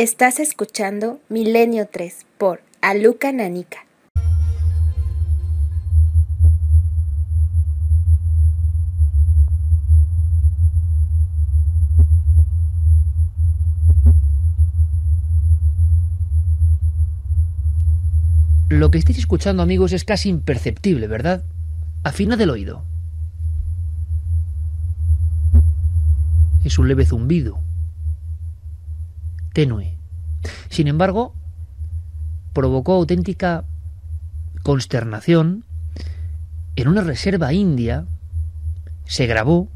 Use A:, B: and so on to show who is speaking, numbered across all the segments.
A: Estás escuchando Milenio 3 por Aluca Nanica.
B: Lo que estáis escuchando, amigos, es casi imperceptible, ¿verdad? Afina del oído. Es un leve zumbido, tenue. Sin embargo, provocó auténtica consternación en una reserva india, se grabó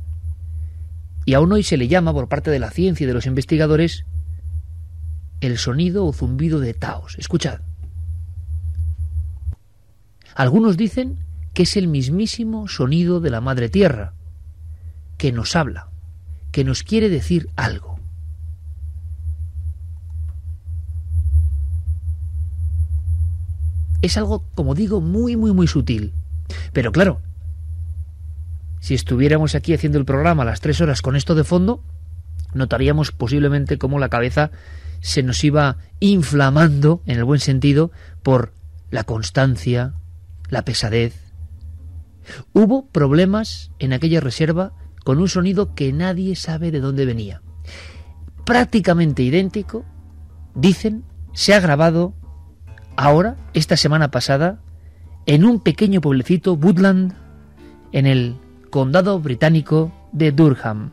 B: y aún hoy se le llama por parte de la ciencia y de los investigadores el sonido o zumbido de Taos. Escuchad. Algunos dicen que es el mismísimo sonido de la Madre Tierra, que nos habla, que nos quiere decir algo. Es algo, como digo, muy, muy, muy sutil. Pero claro, si estuviéramos aquí haciendo el programa a las tres horas con esto de fondo, notaríamos posiblemente cómo la cabeza se nos iba inflamando, en el buen sentido, por la constancia, la pesadez. Hubo problemas en aquella reserva con un sonido que nadie sabe de dónde venía. Prácticamente idéntico, dicen, se ha grabado ahora, esta semana pasada, en un pequeño pueblecito, Woodland, en el condado británico de Durham.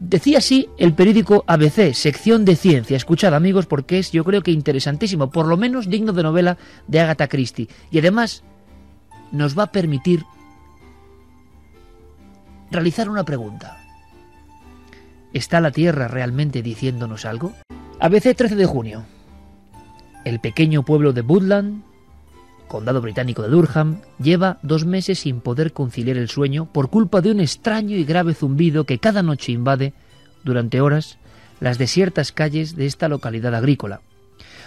B: Decía así el periódico ABC, sección de ciencia. Escuchad amigos porque es yo creo que interesantísimo, por lo menos digno de novela de Agatha Christie. Y además nos va a permitir realizar una pregunta. ¿Está la Tierra realmente diciéndonos algo? ABC 13 de junio. El pequeño pueblo de Woodland, condado británico de Durham, lleva dos meses sin poder conciliar el sueño por culpa de un extraño y grave zumbido que cada noche invade, durante horas, las desiertas calles de esta localidad agrícola.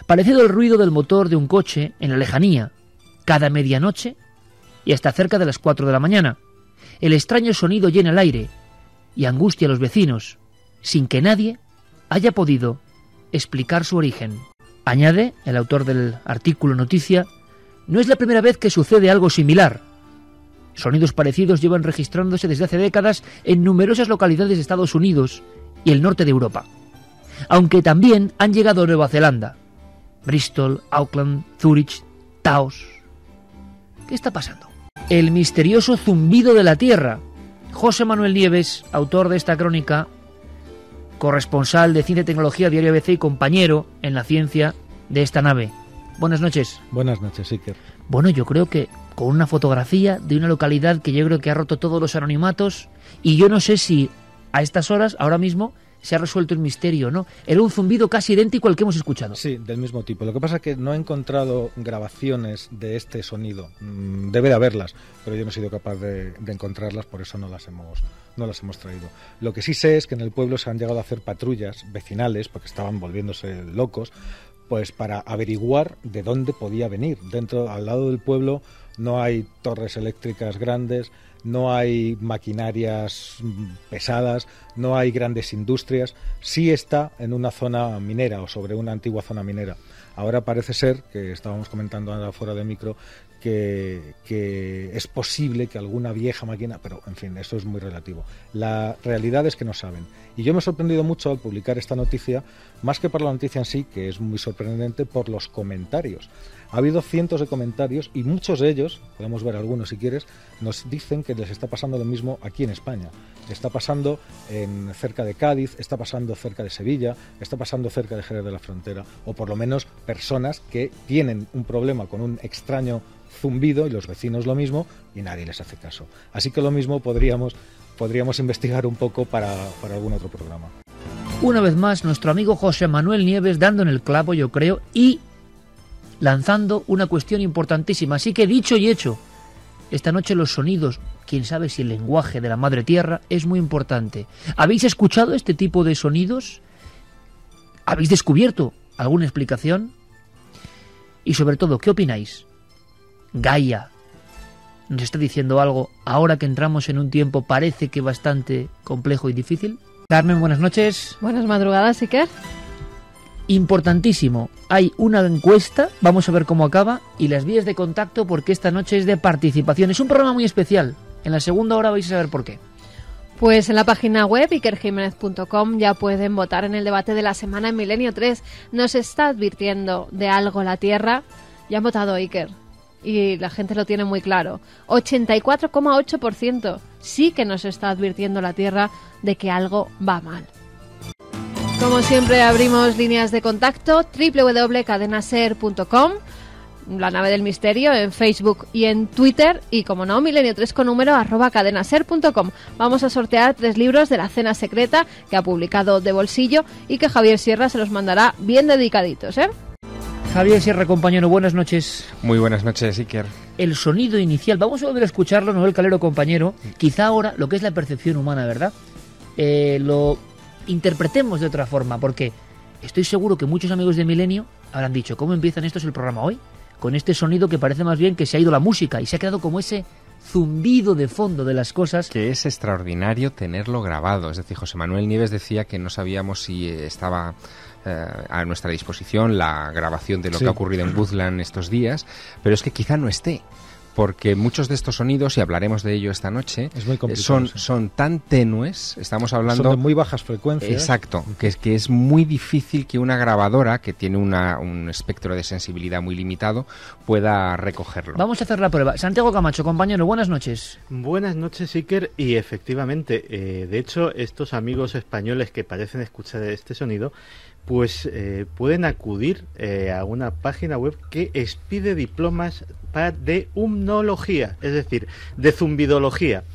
B: Parecido al ruido del motor de un coche en la lejanía, cada medianoche y hasta cerca de las cuatro de la mañana. El extraño sonido llena el aire y angustia a los vecinos, sin que nadie haya podido explicar su origen. Añade el autor del artículo noticia no es la primera vez que sucede algo similar. Sonidos parecidos llevan registrándose desde hace décadas en numerosas localidades de Estados Unidos y el norte de Europa. Aunque también han llegado a Nueva Zelanda, Bristol, Auckland, Zurich, Taos. ¿Qué está pasando? El misterioso zumbido de la Tierra. José Manuel Nieves, autor de esta crónica, corresponsal de Ciencia y Tecnología Diario ABC y compañero en la ciencia de esta nave. Buenas noches.
C: Buenas noches, Iker.
B: Bueno, yo creo que con una fotografía de una localidad que yo creo que ha roto todos los anonimatos y yo no sé si a estas horas, ahora mismo, se ha resuelto el misterio, ¿no? Era un zumbido casi idéntico al que hemos escuchado.
C: Sí, del mismo tipo. Lo que pasa es que no he encontrado grabaciones de este sonido. Mm, debe de haberlas, pero yo no he sido capaz de, de, encontrarlas, por eso no las hemos no las hemos traído. Lo que sí sé es que en el pueblo se han llegado a hacer patrullas vecinales, porque estaban volviéndose locos, pues para averiguar de dónde podía venir. Dentro, al lado del pueblo, no hay torres eléctricas grandes, no hay maquinarias pesadas, no hay grandes industrias. Sí está en una zona minera o sobre una antigua zona minera. Ahora parece ser, que estábamos comentando ahora fuera de micro, que, que, es posible que alguna vieja máquina, pero en fin, eso es muy relativo. La realidad es que no saben. Y yo me he sorprendido mucho al publicar esta noticia, más que por la noticia en sí, que es muy sorprendente, por los comentarios. Ha habido cientos de comentarios y muchos de ellos, podemos ver algunos si quieres, nos dicen que les está pasando lo mismo aquí en España. Está pasando en, cerca de Cádiz, está pasando cerca de Sevilla, está pasando cerca de Jerez de la Frontera, o por lo menos personas que tienen un problema con un extraño zumbido y los vecinos lo mismo y nadie les hace caso. Así que lo mismo podríamos, podríamos investigar un poco para, para algún otro programa.
B: Una vez más, nuestro amigo José Manuel Nieves dando en el clavo, yo creo, y lanzando una cuestión importantísima. Así que dicho y hecho, esta noche los sonidos, quién sabe si el lenguaje de la Madre Tierra es muy importante. ¿Habéis escuchado este tipo de sonidos? ¿Habéis descubierto alguna explicación? Y sobre todo, ¿qué opináis? Gaia nos está diciendo algo ahora que entramos en un tiempo parece que bastante complejo y difícil. Carmen, buenas noches.
D: Buenas madrugadas, Iker.
B: Importantísimo, hay una encuesta, vamos a ver cómo acaba, y las vías de contacto porque esta noche es de participación. Es un programa muy especial. En la segunda hora vais a saber por qué.
D: Pues en la página web ikerjiménez.com ya pueden votar en el debate de la semana en Milenio 3. Nos está advirtiendo de algo la Tierra. Ya han votado Iker y la gente lo tiene muy claro. 84,8% sí que nos está advirtiendo la Tierra de que algo va mal. Como siempre abrimos líneas de contacto www.cadenaser.com la nave del misterio en Facebook y en Twitter y como no, milenio 3 con número arroba cadenaser.com. Vamos a sortear tres libros de la cena secreta que ha publicado de bolsillo y que Javier Sierra se los mandará bien dedicaditos, ¿eh?
B: Javier Sierra, compañero, buenas noches.
E: Muy buenas noches, Iker.
B: El sonido inicial, vamos a volver a escucharlo, Noel Calero, compañero. Quizá ahora lo que es la percepción humana, ¿verdad? Eh, lo interpretemos de otra forma, porque estoy seguro que muchos amigos de Milenio habrán dicho, ¿cómo empiezan estos el programa hoy? Con este sonido que parece más bien que se ha ido la música y se ha quedado como ese zumbido de fondo de las cosas.
E: Que es extraordinario tenerlo grabado. Es decir, José Manuel Nieves decía que no sabíamos si estaba eh, a nuestra disposición la grabación de lo que ha ocurrido en Woodland estos días, pero es que quizá no esté porque muchos de estos sonidos, y hablaremos de ello esta noche, son, son tan tenues, estamos hablando...
C: Son de muy bajas frecuencias.
E: Exacto, que es, que es muy difícil que una grabadora, que tiene una, un espectro de sensibilidad muy limitado, pueda recogerlo.
B: Vamos a hacer la prueba. Santiago Camacho, compañero, buenas noches.
F: Buenas noches, Iker, y efectivamente, eh, de hecho, estos amigos españoles que parecen escuchar este sonido, pues eh, pueden acudir eh, a una página web que expide diplomas de umnología, es decir, de zumbidología.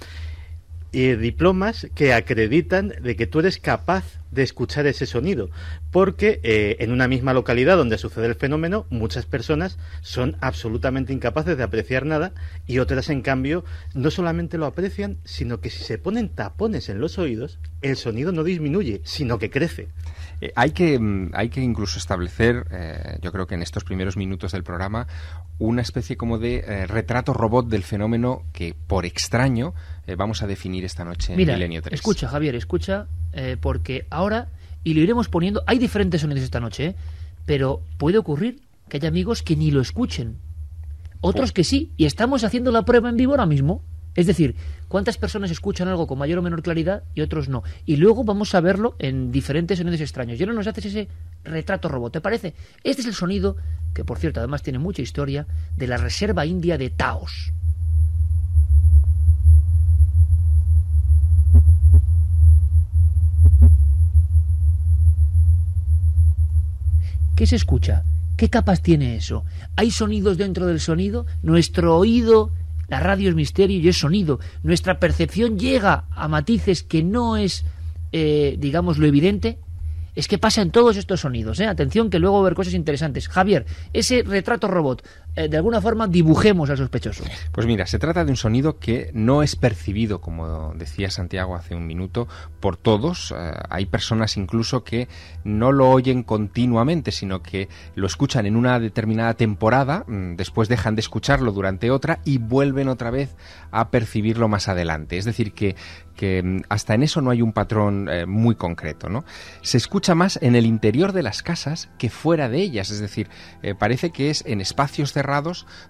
F: Y diplomas que acreditan de que tú eres capaz de escuchar ese sonido. Porque eh, en una misma localidad donde sucede el fenómeno, muchas personas son absolutamente incapaces de apreciar nada y otras, en cambio, no solamente lo aprecian, sino que si se ponen tapones en los oídos, el sonido no disminuye, sino que crece.
E: Eh, hay, que, mm, hay que incluso establecer, eh, yo creo que en estos primeros minutos del programa, una especie como de eh, retrato robot del fenómeno que, por extraño, vamos a definir esta noche en Milenio 3.
B: Escucha, Javier, escucha, porque ahora, y lo iremos poniendo, hay diferentes sonidos esta noche, pero puede ocurrir que haya amigos que ni lo escuchen. Otros que sí, y estamos haciendo la prueba en vivo ahora mismo. Es decir, cuántas personas escuchan algo con mayor o menor claridad y otros no. Y luego vamos a verlo en diferentes sonidos extraños. Y ahora nos haces ese retrato robot, ¿te parece? Este es el sonido, que por cierto además tiene mucha historia, de la Reserva India de Taos. ¿Qué se escucha? ¿Qué capas tiene eso? ¿Hay sonidos dentro del sonido? ¿Nuestro oído la radio es misterio y es sonido. Nuestra percepción llega a matices que no es, eh, digamos, lo evidente. Es que pasa en todos estos sonidos. ¿eh? Atención que luego va a haber cosas interesantes. Javier, ese retrato robot, eh, de alguna forma dibujemos al sospechoso.
E: Pues mira, se trata de un sonido que no es percibido, como decía Santiago hace un minuto, por todos. Eh, hay personas incluso que no lo oyen continuamente, sino que lo escuchan en una determinada temporada, mm, después dejan de escucharlo durante otra y vuelven otra vez a percibirlo más adelante. Es decir, que, que mm, hasta en eso no hay un patrón eh, muy concreto. ¿no? Se escucha más en el interior de las casas que fuera de ellas. Es decir, parece que es en espacios cerrados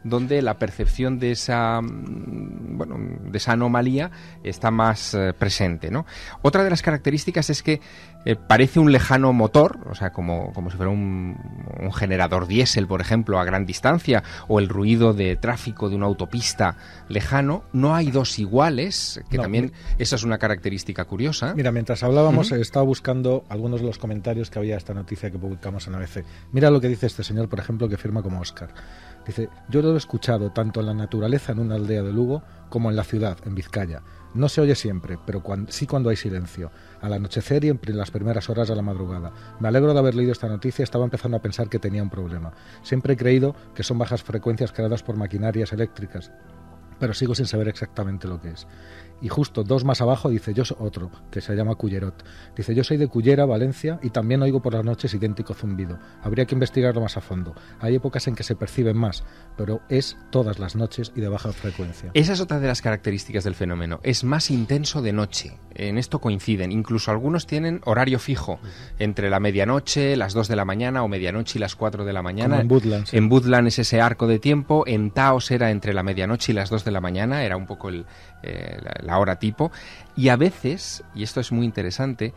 E: donde la percepción de esa, mm, bueno, de esa anomalía está más eh, presente. ¿no? Otra de las características es que eh, parece un lejano motor, o sea, como, como si fuera un, generador diésel, por ejemplo, a gran distancia, o el ruido de tráfico de una autopista lejano. No hay dos iguales, que también esa es una característica curiosa.
C: Mira, mientras hablábamos, he estado buscando algunos de los comentarios que había esta noticia que publicamos en ABC. Mira lo que dice este señor, por ejemplo, que firma como Oscar. Dice, yo lo he escuchado tanto en la naturaleza en una aldea de Lugo como en la ciudad, en Vizcaya. No se oye siempre, pero sí cuando hay silencio, al anochecer y en las primeras horas de la madrugada. Me alegro de haber leído esta noticia, estaba empezando a pensar que tenía un problema. Siempre he creído que son bajas frecuencias creadas por maquinarias eléctricas, pero sigo sin saber exactamente lo que es. Y justo dos más abajo dice yo soy otro, que se llama Cullerot. Dice yo soy de Cullera, Valencia, y también oigo por las noches idéntico zumbido. Habría que investigarlo más a fondo. Hay épocas en que se perciben más, pero es todas las noches y de baja frecuencia.
E: Esa es otra de las características del fenómeno. Es más intenso de noche. En esto coinciden. Incluso algunos tienen horario fijo, entre la medianoche, las 2 de la mañana o medianoche y las 4 de la mañana.
C: Como en Woodland, sí.
E: En Woodland es ese arco de tiempo, en Taos era entre la medianoche y las 2 de la mañana, era un poco el, eh, la, la hora tipo. Y a veces, y esto es muy interesante,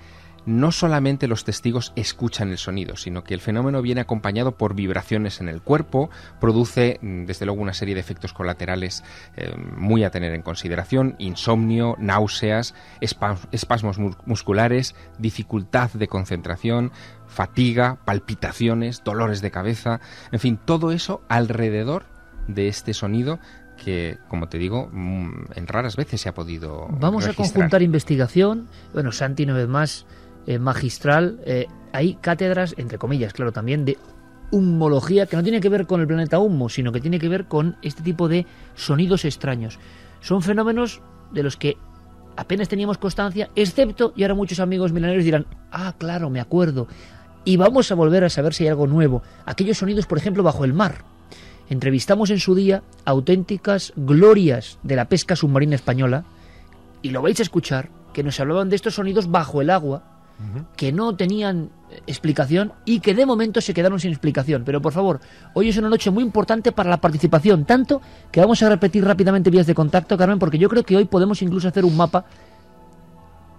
E: no solamente los testigos escuchan el sonido, sino que el fenómeno viene acompañado por vibraciones en el cuerpo, produce mm, desde luego una serie de efectos colaterales eh, muy a tener en consideración, insomnio, náuseas, espa- espasmos mu- musculares, dificultad de concentración, fatiga, palpitaciones, dolores de cabeza, en fin, todo eso alrededor de este sonido que, como te digo, mm, en raras veces se ha podido
B: Vamos a conjuntar investigación. Bueno, Santi, una vez más, eh, magistral. Eh, hay cátedras, entre comillas, claro, también de humología que no tiene que ver con el planeta humo, sino que tiene que ver con este tipo de sonidos extraños. Son fenómenos de los que apenas teníamos constancia, excepto, y ahora muchos amigos milenarios dirán, ah, claro, me acuerdo. Y vamos a volver a saber si hay algo nuevo. Aquellos sonidos, por ejemplo, bajo el mar. Entrevistamos en su día auténticas glorias de la pesca submarina española, y lo vais a escuchar, que nos hablaban de estos sonidos bajo el agua, que no tenían explicación y que de momento se quedaron sin explicación. Pero por favor, hoy es una noche muy importante para la participación, tanto que vamos a repetir rápidamente vías de contacto, Carmen, porque yo creo que hoy podemos incluso hacer un mapa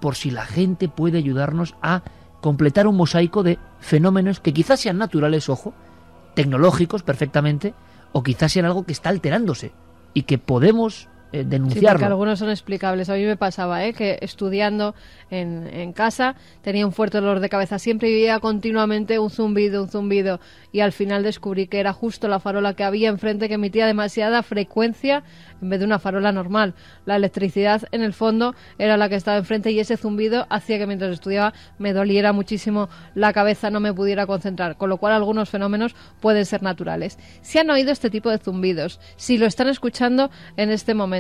B: por si la gente puede ayudarnos a completar un mosaico de fenómenos que quizás sean naturales, ojo, tecnológicos perfectamente, o quizás sean algo que está alterándose y que podemos eh,
D: Sí, porque
B: denunciarlo.
D: algunos son explicables. A mí me pasaba, ¿eh? que estudiando en, en casa tenía un fuerte dolor de cabeza siempre veía continuamente un zumbido, un zumbido. Y al final descubrí que era justo la farola que había enfrente que emitía demasiada frecuencia en vez de una farola normal. La electricidad, en el fondo, era la que estaba enfrente y ese zumbido hacía que mientras estudiaba me doliera muchísimo la cabeza, no me pudiera concentrar. Con lo cual, algunos fenómenos pueden ser naturales. Si han oído este tipo de zumbidos, si lo están escuchando en este momento,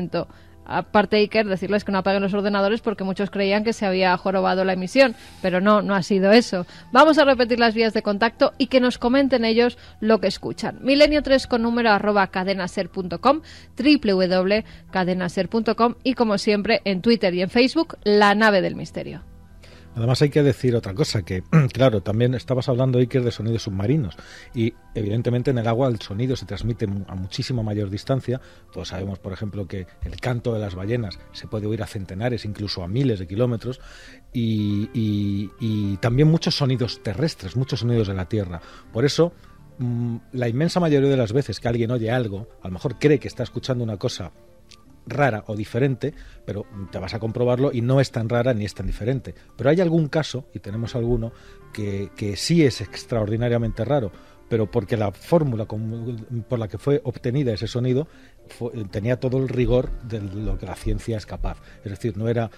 D: aparte Iker, decirles que no apaguen los ordenadores porque muchos creían que se había jorobado la emisión, pero no, no ha sido eso. Vamos a repetir las vías de contacto y que nos comenten ellos lo que escuchan. Milenio 3 con número arroba cadenaser.com, www.cadenaser.com y como siempre en Twitter y en Facebook, La Nave del Misterio.
C: Además hay que decir otra cosa, que claro, también estabas hablando, Iker, de sonidos submarinos y evidentemente en el agua el sonido se transmite a muchísima mayor distancia. Todos sabemos, por ejemplo, que el canto de las ballenas se puede oír a centenares, incluso a miles de kilómetros y, y- y también muchos sonidos terrestres, muchos sonidos de la Tierra. Por eso, mm, la inmensa mayoría de las veces que alguien oye algo, a lo mejor cree que está escuchando una cosa rara o diferente, pero te vas a comprobarlo y no es tan rara ni es tan diferente. Pero hay algún caso, y tenemos alguno, que, que sí es extraordinariamente raro, pero porque la fórmula por la que fue obtenida ese sonido fue- tenía todo el rigor de lo que la ciencia es capaz. Es decir, no era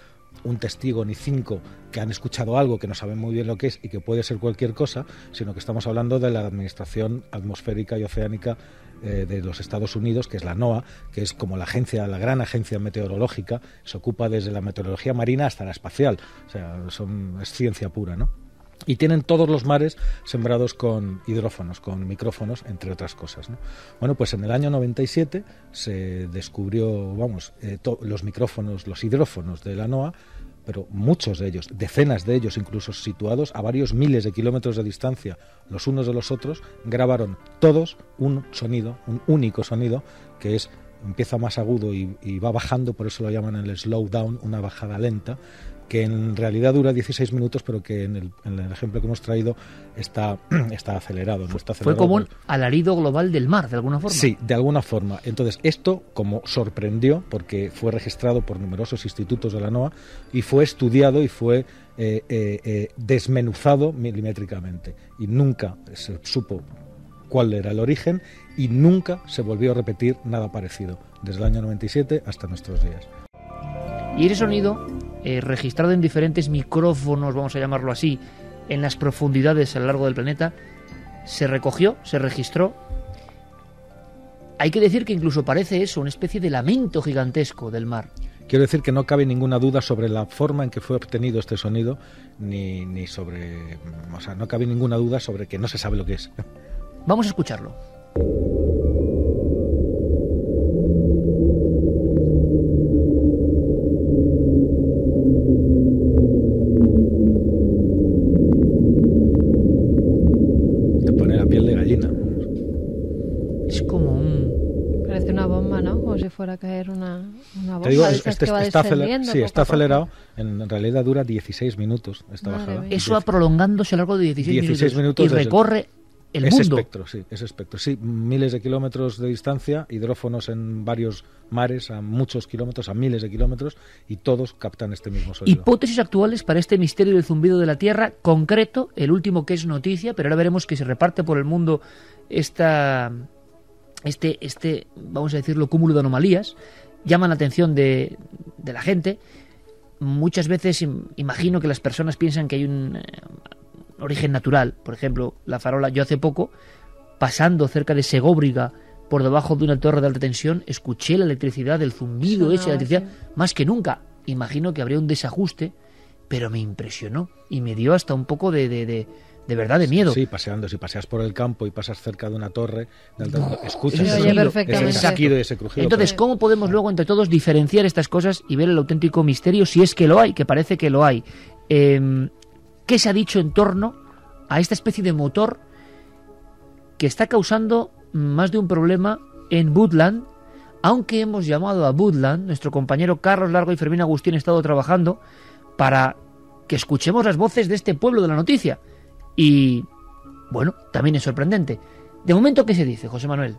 C: un testigo ni cinco que han escuchado algo que no saben muy bien lo que es y que puede ser cualquier cosa, sino que estamos hablando de la Administración Atmosférica y Oceánica eh, de los Estados Unidos, que es la NOAA, que es como la agencia, la gran agencia meteorológica, se ocupa desde la meteorología marina hasta la espacial, o sea, son, es ciencia pura, ¿no? Y tienen todos los mares sembrados con hidrófonos, con micrófonos, entre otras cosas. ¿no? Bueno, pues en el año 97 se descubrió, vamos, eh, los micrófonos, los hidrófonos de la NOAA, pero muchos de ellos, decenas de ellos incluso situados a varios miles de kilómetros de distancia los unos de los otros, grabaron todos un sonido, un único sonido, que es empieza más agudo y, va bajando, por eso lo llaman el slow down, una bajada lenta, que en realidad dura 16 minutos, pero que en el, en el ejemplo que hemos traído está, está acelerado. No está
B: Fue
C: acelerado
B: como un alarido global del mar, de alguna forma.
C: Sí, de alguna forma. Entonces, esto como sorprendió, porque fue registrado por numerosos institutos de la NOAA y fue estudiado y fue eh, eh, eh, desmenuzado milimétricamente. Y nunca se supo cuál era el origen y nunca se volvió a repetir nada parecido, desde el año 97 hasta nuestros días.
B: Y ese sonido, eh, registrado en diferentes micrófonos, vamos a llamarlo así, en las profundidades a lo largo del planeta, se recogió, se registró. Hay que decir que incluso parece eso, una especie de lamento gigantesco del mar.
C: Quiero decir que no cabe ninguna duda sobre la forma en que fue obtenido este sonido, ni, ni sobre... O sea, no cabe ninguna duda sobre que no se sabe lo que es.
B: Vamos a escucharlo.
D: Fuera a caer una, una bomba
C: Te digo,
D: de
C: es-
D: esas
C: este
D: que va
C: está, sí, está acelerado. En realidad dura 16 minutos esta
D: Madre
C: bajada.
D: mía.
B: Eso va prolongándose a lo largo de 16,
C: 16 minutos
B: y recorre el
C: ese
B: mundo.
C: espectro, sí, ese espectro. Sí, miles de kilómetros de distancia, hidrófonos en varios mares, a muchos kilómetros, a miles de kilómetros, y todos captan este mismo sonido.
B: Hipótesis actuales para este misterio del zumbido de la Tierra, concreto, el último que es noticia, pero ahora veremos que se reparte por el mundo esta, este, este, vamos a decirlo, cúmulo de anomalías, llaman la atención de, de la gente. Muchas veces im- imagino que las personas piensan que hay un eh, origen natural. Por ejemplo, la farola, yo hace poco, pasando cerca de Segóbriga, por debajo de una torre de alta tensión, escuché la electricidad, el zumbido la
D: Sonaba,
B: electricidad,
D: sí.
B: más que nunca. Imagino que habría un desajuste, pero me impresionó y me dio hasta un poco de, de, de, de verdad de miedo.
C: Sí, paseando. Si paseas por el campo y pasas cerca de una torre, de alta- escuchas
B: Se
C: ese sonido, saquido y ese crujido.
B: Entonces,
C: pero-
B: ¿cómo podemos luego entre todos diferenciar estas cosas y ver el auténtico misterio si es que lo hay, que parece que lo hay? Eh, ¿Qué se ha dicho en torno a esta especie de motor que está causando más de un problema en Woodland? Aunque hemos llamado a Woodland, nuestro compañero Carlos Largo y Fermín Agustín han estado trabajando para que escuchemos las voces de este pueblo de la noticia. Y, bueno, también es sorprendente. De momento, ¿qué se dice, José Manuel?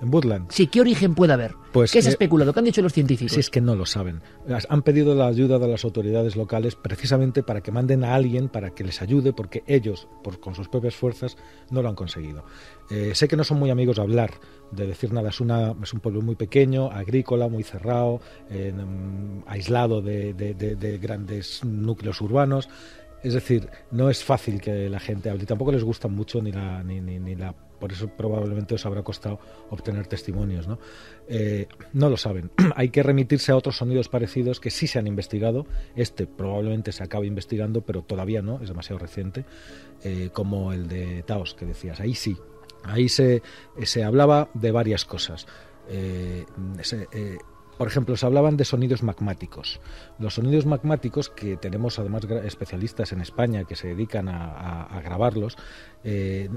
C: en Woodland.
B: Sí, ¿qué origen puede haber?
C: Pues,
B: ¿Qué se ha especulado? ¿Qué han dicho los científicos?
C: Si es que no lo saben. Han pedido la ayuda de las autoridades locales precisamente para que manden a alguien para que les ayude, porque ellos, por, con sus propias fuerzas, no lo han conseguido. Eh, sé que no son muy amigos de hablar, de decir nada. Es, una, es un pueblo muy pequeño, agrícola, muy cerrado, eh, mm, aislado de, de- de- de grandes núcleos urbanos. Es decir, no es fácil que la gente hable. Tampoco les gusta mucho ni la, ni, ni- ni la por eso probablemente os habrá costado obtener testimonios. No, Eh, no lo saben. Hay que remitirse a otros sonidos parecidos que sí se han investigado. Este probablemente se acabe investigando, pero todavía no, es demasiado reciente, eh, como el de Taos que decías. Ahí sí, ahí se, se hablaba de varias cosas. Eh, eh, por ejemplo, se hablaban de sonidos magmáticos. Los sonidos magmáticos, que tenemos además especialistas en España que se dedican a grabarlos, eh,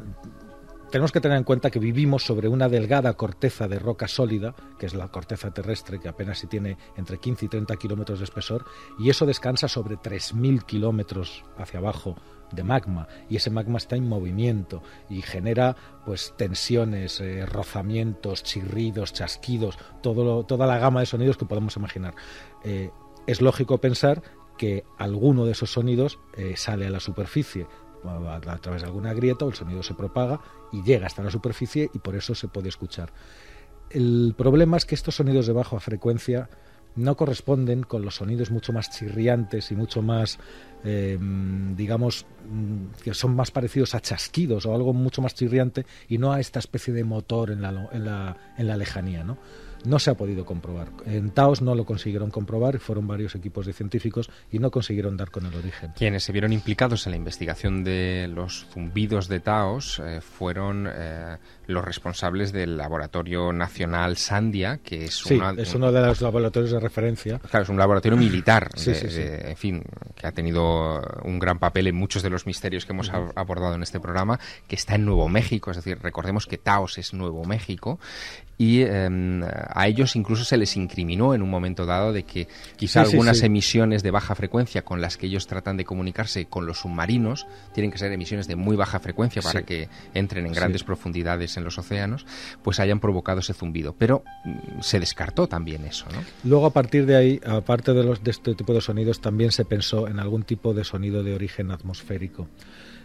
C: tenemos que tener en cuenta que vivimos sobre una delgada corteza de roca sólida, que es la corteza terrestre, que apenas si tiene entre 15 y 30 kilómetros de espesor, y eso descansa sobre 3.000 kilómetros hacia abajo de magma, y ese magma está en movimiento y genera pues tensiones, eh, rozamientos, chirridos, chasquidos, todo lo- toda la gama de sonidos que podemos imaginar. Eh, es lógico pensar que alguno de esos sonidos eh, sale a la superficie a, a través de alguna grieta o el sonido se propaga y llega hasta la superficie y por eso se puede escuchar. El problema es que estos sonidos de baja frecuencia no corresponden con los sonidos mucho más chirriantes y mucho más, eh, digamos, mm, que son más parecidos a chasquidos o algo mucho más chirriante y no a esta especie de motor en la, en la, en la lejanía, ¿no? No se ha podido comprobar. En Taos no lo consiguieron comprobar, fueron varios equipos de científicos y no consiguieron dar con el origen.
E: Quienes se vieron implicados en la investigación de los zumbidos de Taos eh, fueron eh, los responsables del Laboratorio Nacional Sandia, que es,
C: Sí,
E: una-
C: es uno de los laboratorios de referencia.
E: Claro, es un laboratorio militar,
C: Sí,
E: de-
C: sí,
E: de- en fin, que ha tenido un gran papel en muchos de los misterios que hemos abordado en este programa, que está en Nuevo México, es decir, recordemos que Taos es Nuevo México, y eh, a ellos incluso se les incriminó en un momento dado de que quizá
C: Sí,
E: algunas
C: sí.
E: emisiones de baja frecuencia con las que ellos tratan de comunicarse con los submarinos tienen que ser emisiones de muy baja frecuencia para que entren en grandes profundidades en los océanos, pues hayan provocado ese zumbido. Pero mm, se descartó también eso, ¿no?
C: Luego, a partir de ahí, aparte de, los, de este tipo de sonidos, también se pensó en algún tipo de sonido de origen atmosférico.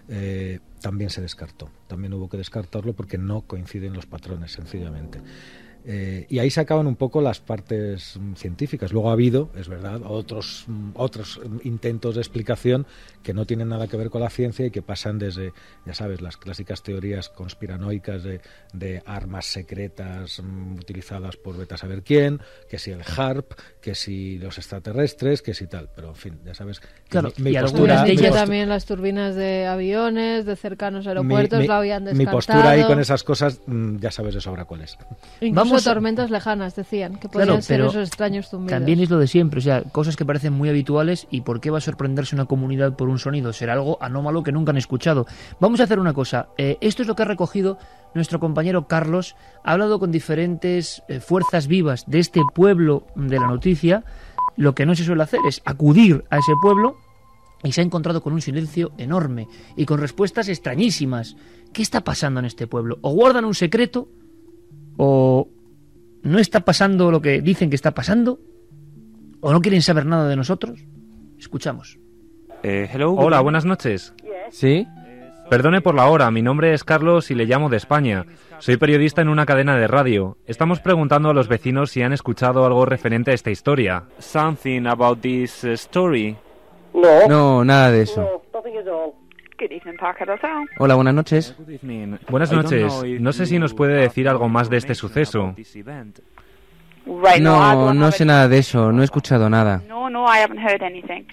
C: Eh, también se descartó. También hubo que descartarlo porque no coinciden los patrones, sencillamente. Eh, y ahí se acaban un poco las partes mm, científicas. Luego ha habido, es verdad, otros, mm, otros mm, intentos de explicación que no tienen nada que ver con la ciencia y que pasan desde, ya sabes, las clásicas teorías conspiranoicas de, de armas secretas utilizadas por vete a saber quién, que si el HARP, que si los extraterrestres, que si tal. Pero, en fin, ya sabes.
B: Claro,
C: mi,
B: y
C: postura,
D: de
C: mi
D: ella
C: postu-
D: también las turbinas de aviones, de cercanos aeropuertos,
C: mi- mi-
D: la habían
C: mi
D: descartado.
C: postura ahí con esas cosas, mm, ya sabes de sobra cuál es.
D: Incluso
B: Vamos a-
D: tormentas lejanas, decían, que podían
B: Claro,
D: ser
B: pero
D: esos extraños zumbidos.
B: También es lo de siempre, o sea, cosas que parecen muy habituales y ¿por qué va a sorprenderse una comunidad por un sonido? Será algo anómalo que nunca han escuchado. Vamos a hacer una cosa, eh, esto es lo que ha recogido nuestro compañero Carlos, ha hablado con diferentes eh, fuerzas vivas de este pueblo de la noticia, lo que no se suele hacer es acudir a ese pueblo y se ha encontrado con un silencio enorme y con respuestas extrañísimas. ¿Qué está pasando en este pueblo? ¿O guardan un secreto? ¿O no está pasando lo que dicen que está pasando? ¿O no quieren saber nada de nosotros? Escuchamos.
G: Hola, buenas noches.
H: ¿Sí?
G: Perdone por la hora, mi nombre es Carlos y le llamo de España. Soy periodista en una cadena de radio. Estamos preguntando a los vecinos si han escuchado algo referente a esta historia.
I: Something about this uh, story.
H: No, nada de eso. Hola, buenas noches.
I: Good evening.
G: Buenas noches. No sé si nos puede decir algo
I: more
G: más de este suceso.
I: Event.
H: No, no sé nada de eso, no he escuchado nada.
J: No, no, I haven't heard anything.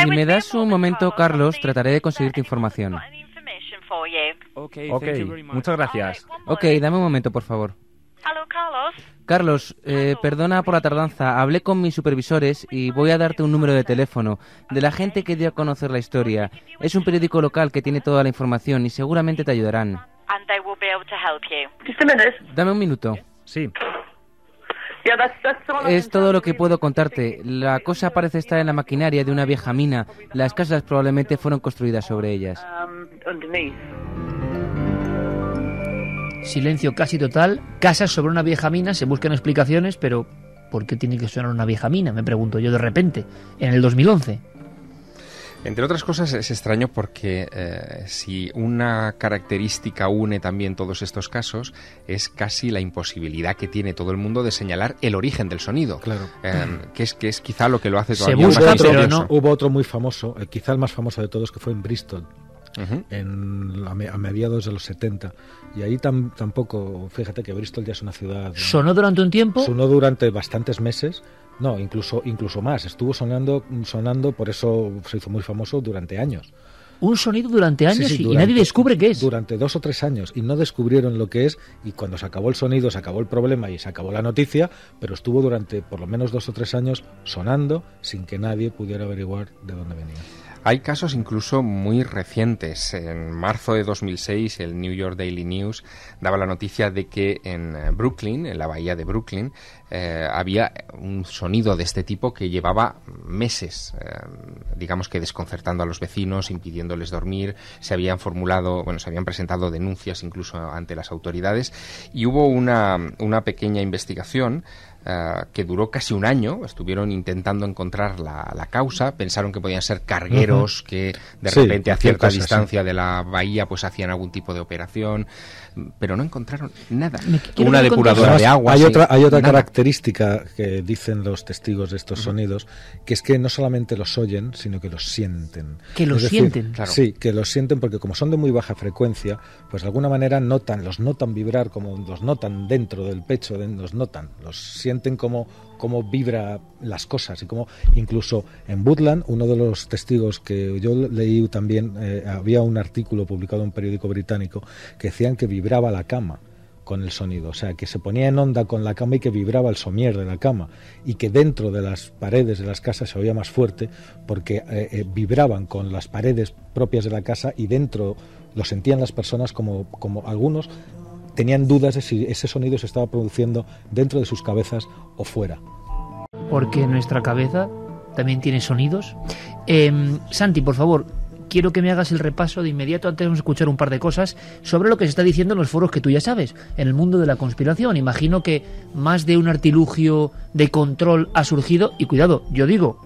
H: Si me das un momento, Carlos, trataré de conseguirte información.
G: Ok, muchas gracias.
H: Ok, dame un momento, por favor.
J: Carlos.
H: Eh, perdona por la tardanza. Hablé con mis supervisores y voy a darte un número de teléfono de la gente que dio a conocer la historia. Es un periódico local que tiene toda la información y seguramente te ayudarán. Dame un minuto.
G: Sí.
H: Es todo lo que puedo contarte. La cosa parece estar en la maquinaria de una vieja mina. Las casas probablemente fueron construidas sobre ellas.
B: Silencio casi total. Casas sobre una vieja mina, se buscan explicaciones, pero ¿por qué tiene que sonar una vieja mina? Me pregunto yo de repente, en el 2011.
E: Entre otras cosas es extraño porque eh, si una característica une también todos estos casos es casi la imposibilidad que tiene todo el mundo de señalar el origen del sonido,
C: Claro.
E: eh, que es que es quizá lo que lo hace
B: Se
E: todavía
B: busca,
E: más
C: otro,
B: pero no.
C: hubo otro muy famoso, eh, quizá el más famoso de todos, que fue en Bristol,
E: Ujú.
C: en, a, a mediados de los 70. Y ahí tam- tampoco, fíjate que Bristol ya es una ciudad...
B: Sonó durante un tiempo.
C: Sonó durante bastantes meses, no, incluso, incluso más. Estuvo sonando, sonando, por eso se hizo muy famoso durante años.
B: Un sonido durante años
C: Sí, sí,
B: y- nadie descubre qué es.
C: Durante dos o tres años y no descubrieron lo que es y cuando se acabó el sonido se acabó el problema y se acabó la noticia, pero estuvo durante por lo menos dos o tres años sonando sin que nadie pudiera averiguar de dónde venía.
E: Hay casos incluso muy recientes. En marzo de 2006, el New York Daily News daba la noticia de que en eh, Brooklyn, en la bahía de Brooklyn, eh, había un sonido de este tipo que llevaba meses, eh, digamos que desconcertando a los vecinos, impidiéndoles dormir. Se habían formulado, bueno, se habían presentado denuncias incluso ante las autoridades y hubo una, una pequeña investigación eh, que duró casi un año. Estuvieron intentando encontrar la, la causa. Pensaron que podían ser cargueros que de
C: Sí,
E: repente a cierta
C: cosa, sí.
E: distancia de la bahía pues hacían algún tipo de operación, pero no encontraron nada. Una depuradora de agua.
C: hay
E: sí,
C: otra, hay otra
E: nada.
C: característica que dicen los testigos de estos sonidos, que es que no solamente los oyen, sino que los sienten.
B: Que los
C: decir,
B: sienten.
E: Claro.
C: Sí, que los sienten porque como son de muy baja frecuencia, pues de alguna manera notan, los notan vibrar como los notan dentro del pecho, los notan, los sienten como cómo vibra las cosas y como incluso en Woodland uno de los testigos que yo leí también eh, había un artículo publicado en un periódico británico que decían que vibraba la cama con el sonido, o sea, que se ponía en onda con la cama y que vibraba el somier de la cama y que dentro de las paredes de las casas se oía más fuerte porque eh, eh, vibraban con las paredes propias de la casa y dentro lo sentían las personas como, como algunos tenían dudas de si ese sonido se estaba produciendo dentro de sus cabezas o fuera.
B: Porque nuestra cabeza también tiene sonidos. Em, Santi, por favor, quiero que me hagas el repaso de inmediato. Antes a escuchar un par de cosas sobre lo que se está diciendo en los foros que tú ya sabes, en el mundo de la conspiración. Imagino que más de un artilugio de control ha surgido. Y cuidado, yo digo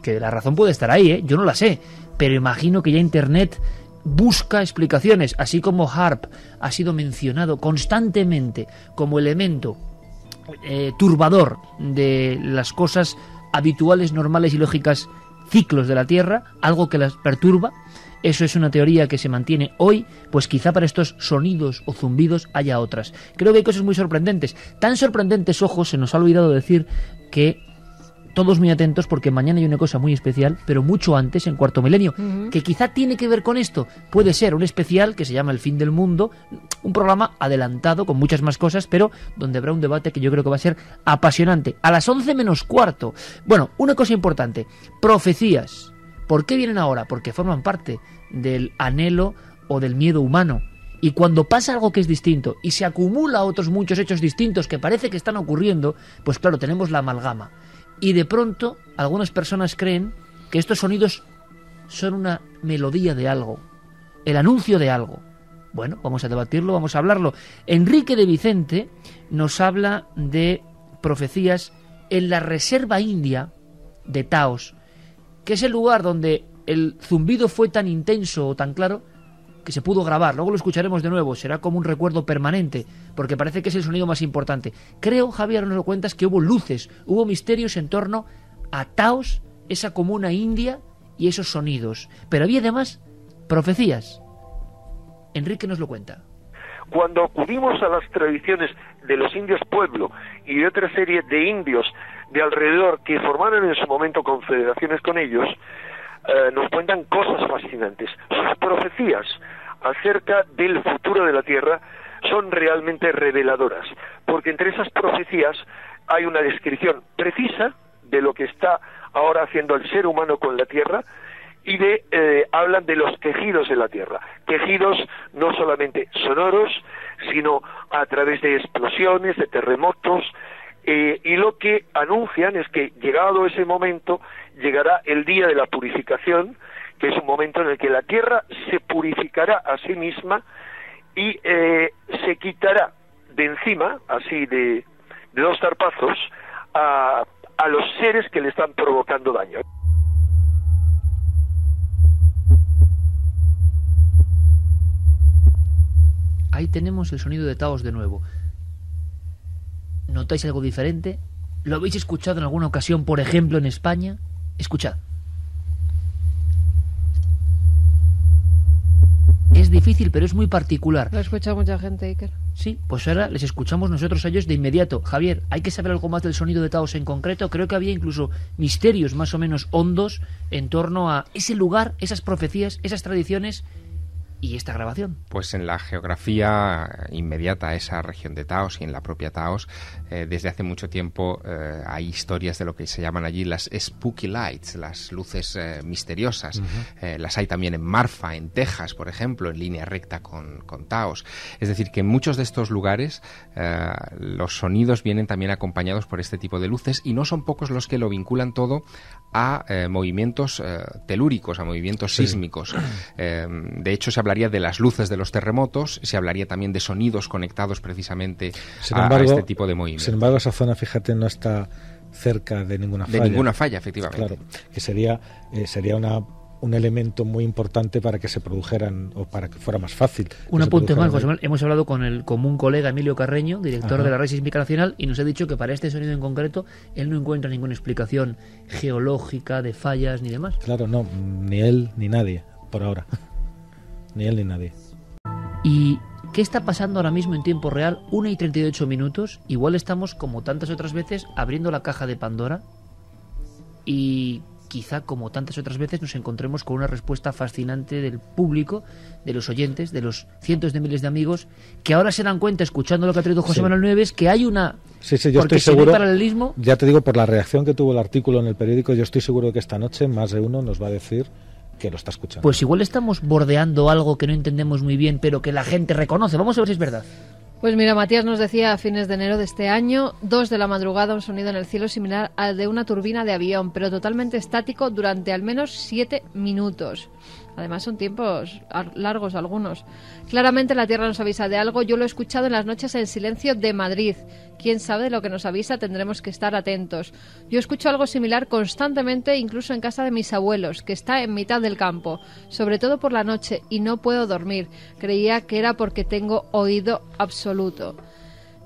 B: que la razón puede estar ahí, ¿eh? yo no la sé. Pero imagino que ya Internet busca explicaciones, así como HARP ha sido mencionado constantemente como elemento eh, turbador de las cosas habituales, normales y lógicas ciclos de la Tierra, algo que las perturba. Eso es una teoría que se mantiene hoy, pues quizá para estos sonidos o zumbidos haya otras. Creo que hay cosas muy sorprendentes. Tan sorprendentes, ojos, se nos ha olvidado decir que todos muy atentos porque mañana hay una cosa muy especial, pero mucho antes, en cuarto milenio, que quizá tiene que ver con esto. Puede ser un especial que se llama El fin del mundo, un programa adelantado con muchas más cosas, pero donde habrá un debate que yo creo que va a ser apasionante. A las 11 menos cuarto. Bueno, una cosa importante, profecías. ¿Por qué vienen ahora? Porque forman parte del anhelo o del miedo humano. Y cuando pasa algo que es distinto y se acumula otros muchos hechos distintos que parece que están ocurriendo, pues claro, tenemos la amalgama. Y de pronto algunas personas creen que estos sonidos son una melodía de algo, el anuncio de algo. Bueno, vamos a debatirlo, vamos a hablarlo. Enrique de Vicente nos habla de profecías en la reserva india de Taos, que es el lugar donde el zumbido fue tan intenso o tan claro que se pudo grabar. Luego lo escucharemos de nuevo, será como un recuerdo permanente, porque parece que es el sonido más importante. Creo, Javier, nos lo cuentas, que hubo luces, hubo misterios en torno a Taos, esa comuna india y esos sonidos. Pero había además profecías. Enrique nos lo cuenta.
K: Cuando acudimos a las tradiciones de los indios pueblo y de otra serie de indios de alrededor que formaron en su momento confederaciones con ellos, eh, nos cuentan cosas fascinantes. Sus profecías acerca del futuro de la Tierra son realmente reveladoras, porque entre esas profecías hay una descripción precisa de lo que está ahora haciendo el ser humano con la Tierra y de eh, hablan de los quejidos de la Tierra, quejidos no solamente sonoros, sino a través de explosiones, de terremotos, eh, y lo que anuncian es que llegado ese momento llegará el día de la purificación, que es un momento en el que la tierra se purificará a sí misma y eh, se quitará de encima, así de, de dos zarpazos, a, a los seres que le están provocando daño.
B: Ahí tenemos el sonido de Taos de nuevo. ¿Notáis algo diferente? ¿Lo habéis escuchado en alguna ocasión, por ejemplo, en España? Escuchad. Es difícil, pero es muy particular.
D: Lo ha escuchado mucha gente, Iker.
B: Sí, pues ahora les escuchamos nosotros a ellos de inmediato. Javier, hay que saber algo más del sonido de Taos en concreto. Creo que había incluso misterios más o menos hondos en torno a ese lugar, esas profecías, esas tradiciones y esta grabación.
E: Pues en la geografía inmediata a esa región de Taos y en la propia Taos, eh, desde hace mucho tiempo eh, hay historias de lo que se llaman allí las spooky lights, las luces eh, misteriosas. Las hay también en Marfa, en Texas, por ejemplo, en línea recta con, con Taos. Es decir, que en muchos de estos lugares los sonidos vienen también acompañados por este tipo de luces y no son pocos los que lo vinculan todo a movimientos telúricos, a movimientos
C: Sí.
E: sísmicos. De hecho, se hablaría de las luces de los terremotos, se hablaría también de sonidos conectados precisamente
C: Sin
E: a- este tipo de movimientos.
C: sin embargo, esa zona, fíjate, no está cerca de ninguna
E: De
C: falla.
E: ninguna falla, efectivamente.
C: Claro, que sería, eh, sería una, un elemento muy importante para que se produjeran o para que fuera más fácil.
B: Un apunte más, José. Manuel. Hemos hablado con el común colega Emilio Carreño, director
C: Ajá.
B: de la Red Sísmica Nacional, y nos ha dicho que para este sonido en concreto él no encuentra ninguna explicación geológica de fallas ni demás.
C: Claro, no, ni él ni nadie, por ahora. Ni él ni nadie.
B: ¿Y qué está pasando ahora mismo en tiempo real? 1 y 38 minutos. Igual estamos, como tantas otras veces, abriendo la caja de Pandora y quizá, como tantas otras veces, nos encontremos con una respuesta fascinante del público, de los oyentes, de los cientos de miles de amigos, que ahora se dan cuenta, escuchando lo que ha traído José
C: Sí.
B: Manuel Nieves, que hay una...
C: Sí, sí, yo
B: porque
C: estoy seguro.
B: paralelismo.
C: Ya te digo, por la reacción que tuvo el artículo en el periódico, yo estoy seguro de que esta noche más de uno nos va a decir que lo está escuchando.
B: Pues igual estamos bordeando algo que no entendemos muy bien, pero que la gente reconoce. Vamos a ver si es verdad.
D: Pues mira, Matías nos decía a fines de enero de este año, dos de la madrugada, un sonido en el cielo similar al de una turbina de avión, pero totalmente estático durante al menos siete minutos. Además son tiempos ar- largos algunos. Claramente la Tierra nos avisa de algo. Yo lo he escuchado en las noches en silencio de Madrid. Quién sabe de lo que nos avisa, tendremos que estar atentos. Yo escucho algo similar constantemente, incluso en casa de mis abuelos, que está en mitad del campo, sobre todo por la noche, y no puedo dormir. Creía que era porque tengo oído absoluto.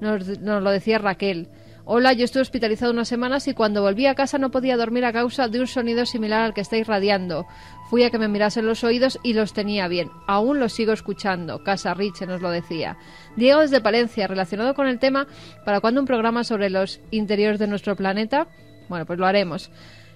D: Nos, nos lo decía Raquel. Hola, yo estuve hospitalizado unas semanas y cuando volví a casa no podía dormir a causa de un sonido similar al que estáis radiando. Fui a que me mirasen los oídos y los tenía bien. Aún los sigo escuchando. Casa Rich nos lo decía. Diego desde Palencia, relacionado con el tema, ¿para cuándo un programa sobre los interiores de nuestro planeta? Bueno, pues lo haremos.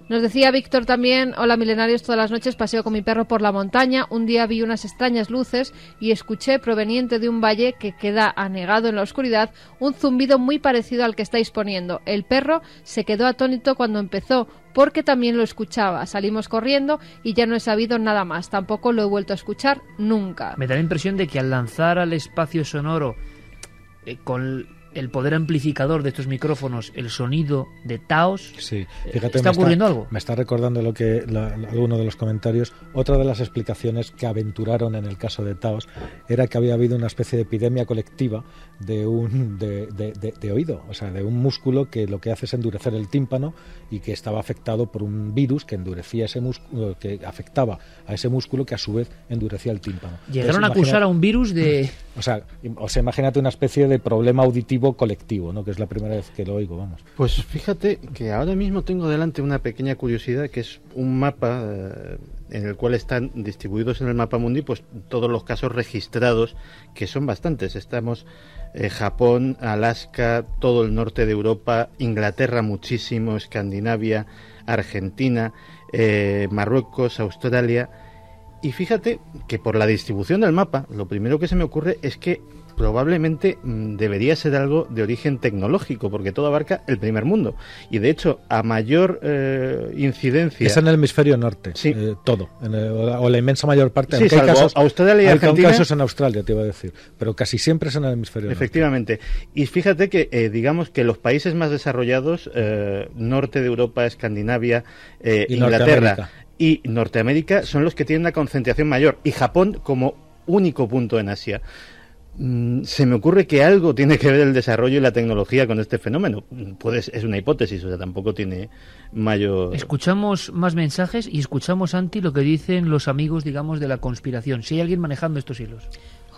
D: Nos decía Víctor también, hola milenarios, todas las noches paseo con mi perro por la montaña, un día vi unas extrañas luces y escuché, proveniente de un valle que queda anegado en la oscuridad, un zumbido muy parecido al que estáis poniendo. El perro se quedó atónito cuando empezó, porque también lo escuchaba. Salimos corriendo y ya no he sabido nada más, tampoco lo he vuelto a escuchar nunca.
B: Me da la impresión de que al lanzar al espacio sonoro eh, con el poder amplificador de estos micrófonos, el sonido de Taos,
C: Sí,
B: eh,
C: fíjate,
B: ¿está ocurriendo algo?
C: Me está recordando lo que la- alguno de los comentarios. Otra de las explicaciones que aventuraron en el caso de Taos era que había habido una especie de epidemia colectiva de un de, de- de- de oído, o sea, de un músculo que lo que hace es endurecer el tímpano y que estaba afectado por un virus que endurecía ese músculo, que afectaba a ese músculo que a su vez endurecía el tímpano.
B: Llegaron a acusar
C: imagina-
B: a un virus de...
C: O sea, o sea, imagínate una especie de problema auditivo colectivo, ¿no? Que es la primera vez que lo oigo, vamos.
F: Pues fíjate que ahora mismo tengo delante una pequeña curiosidad que es un mapa eh, en el cual están distribuidos en el mapa mundi pues todos los casos registrados que son bastantes. Estamos eh, Japón, Alaska, todo el norte de Europa, Inglaterra muchísimo, Escandinavia, Argentina, eh, Marruecos, Australia. Y fíjate que por la distribución del mapa, lo primero que se me ocurre es que probablemente mm, debería ser algo de origen tecnológico, porque todo abarca el primer mundo. Y de hecho, a mayor eh, incidencia...
C: Es en el hemisferio norte, eh, todo, en el- o, la, inmensa mayor parte.
F: Sí,
C: hay
F: salvo
C: casos,
F: Australia y
C: hay
F: Argentina.
C: casos en Australia, te iba a decir, pero casi siempre es en el hemisferio
F: Efectivamente. Y fíjate que, eh, digamos que los países más desarrollados, eh, norte de Europa, Escandinavia, eh,
C: Y
F: Inglaterra y Norteamérica, son los que tienen una concentración mayor. Y Japón como único punto en Asia. Mm, Se me ocurre que algo tiene que ver el desarrollo y la tecnología con este fenómeno. Es una hipótesis, o sea, tampoco tiene mayor...
B: Escuchamos más mensajes y escuchamos, Anti, lo que dicen los amigos, digamos, de la conspiración. Si hay alguien manejando estos hilos.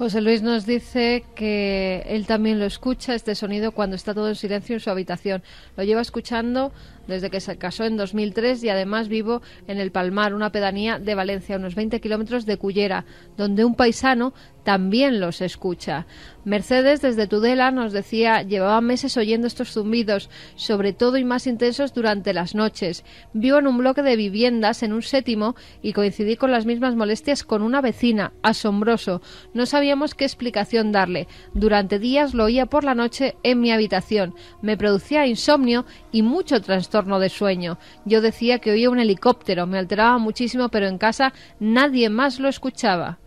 D: José Luis nos dice que él también lo escucha, este sonido, cuando está todo en silencio en su habitación. Lo lleva escuchando desde que se casó en 2003 y además vivo en El Palmar, una pedanía de Valencia, unos 20 kilómetros de Cullera, donde un paisano también los escucha. Mercedes, desde Tudela, nos decía, llevaba meses oyendo estos zumbidos, sobre todo y más intensos durante las noches. Vivo en un bloque de viviendas en un séptimo y coincidí con las mismas molestias con una vecina. Asombroso. No sabíamos qué explicación darle. Durante días lo oía por la noche en mi habitación. Me producía insomnio y mucho trastorno de sueño. Yo decía que oía un helicóptero, me alteraba muchísimo, pero en casa nadie más lo escuchaba.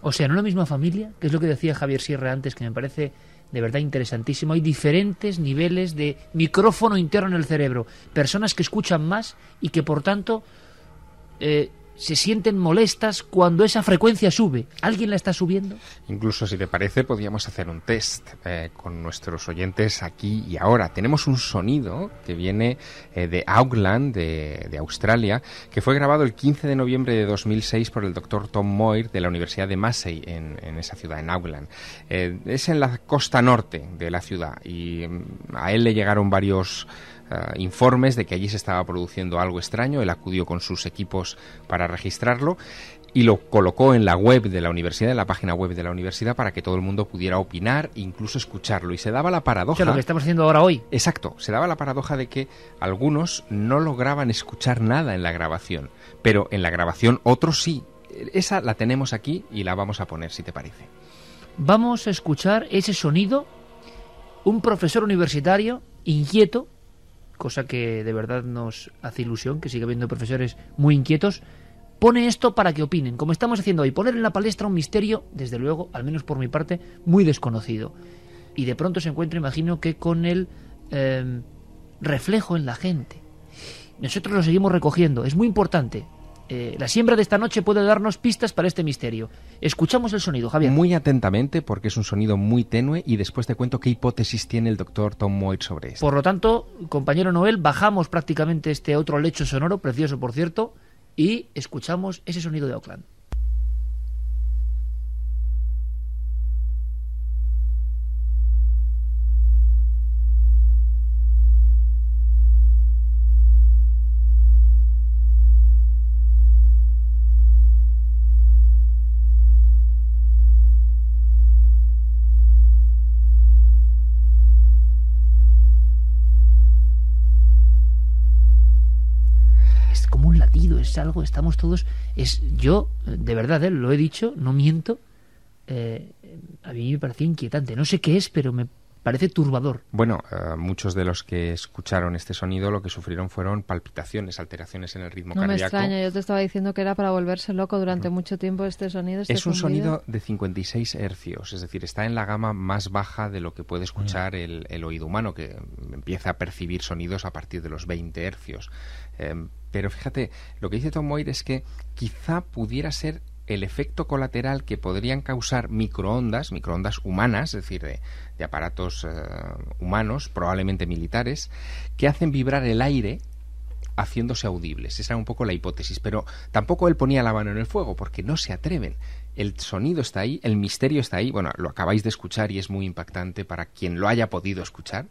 B: O sea, no la misma familia, que es lo que decía Javier Sierra antes, que me parece de verdad interesantísimo. Hay diferentes niveles de micrófono interno en el cerebro. Personas que escuchan más y que por tanto eh, se sienten molestas cuando esa frecuencia sube. ¿Alguien la está subiendo?
E: Incluso, si te parece, podríamos hacer un test eh, con nuestros oyentes aquí y ahora. Tenemos un sonido que viene eh, de Auckland, de, Australia, que fue grabado el 15 de noviembre de 2006 por el doctor Tom Moir de la Universidad de Massey en, en esa ciudad, en Auckland. Eh, es en la costa norte de la ciudad y mm, a él le llegaron varios eh, informes de que allí se estaba produciendo algo extraño. Él acudió con sus equipos para registrarlo y lo colocó en la web de la universidad, en la página web de la universidad, para que todo el mundo pudiera opinar e incluso escucharlo. Y se daba la paradoja.
B: sea, lo que estamos haciendo ahora hoy.
E: Exacto, se daba la paradoja de que algunos no lograban escuchar nada en la grabación, pero en la grabación otros sí. Esa la tenemos aquí y la vamos a poner, si te parece.
B: Vamos a escuchar ese sonido. Un profesor universitario inquieto, cosa que de verdad nos hace ilusión, que siga habiendo profesores muy inquietos, pone esto para que opinen, como estamos haciendo hoy, poner en la palestra un misterio, desde luego, al menos por mi parte, muy desconocido. Y de pronto se encuentra, imagino que con el eh, reflejo en la gente. Nosotros lo seguimos recogiendo, es muy importante. Eh, la siembra de esta noche puede darnos pistas para este misterio. Escuchamos el sonido, Javier.
E: Muy atentamente, porque es un sonido muy tenue, y después te cuento qué hipótesis tiene el doctor Tom Moy sobre esto.
B: Por lo tanto, compañero Noel, bajamos prácticamente este otro lecho sonoro, precioso por cierto, y escuchamos ese sonido de Auckland. como un latido, es algo, estamos todos, es yo, de verdad, ¿eh? lo he dicho, no miento, eh, a mí me parecía inquietante, no sé qué es, pero me parece turbador.
E: Bueno, eh, muchos de los que escucharon este sonido lo que sufrieron fueron palpitaciones, alteraciones en el ritmo
D: No me
E: cardíaco.
D: extraña, yo te estaba diciendo que era para volverse loco durante mucho tiempo este sonido. Este
E: Es un
D: zumbido.
E: sonido de 56 hercios, es decir, está en la gama más baja de lo que puede escuchar el, el oído humano, que empieza a percibir sonidos a partir de los 20 hercios. Eh, pero fíjate, lo que dice Tom Moir es que quizá pudiera ser el efecto colateral que podrían causar microondas, microondas humanas, es decir, de, aparatos eh, humanos, probablemente militares, que hacen vibrar el aire haciéndose audibles. Esa era un poco la hipótesis, pero tampoco él ponía la mano en el fuego porque no se atreven. El sonido está ahí, el misterio está ahí. Bueno, lo acabáis de escuchar y es muy impactante para quien lo haya podido escuchar.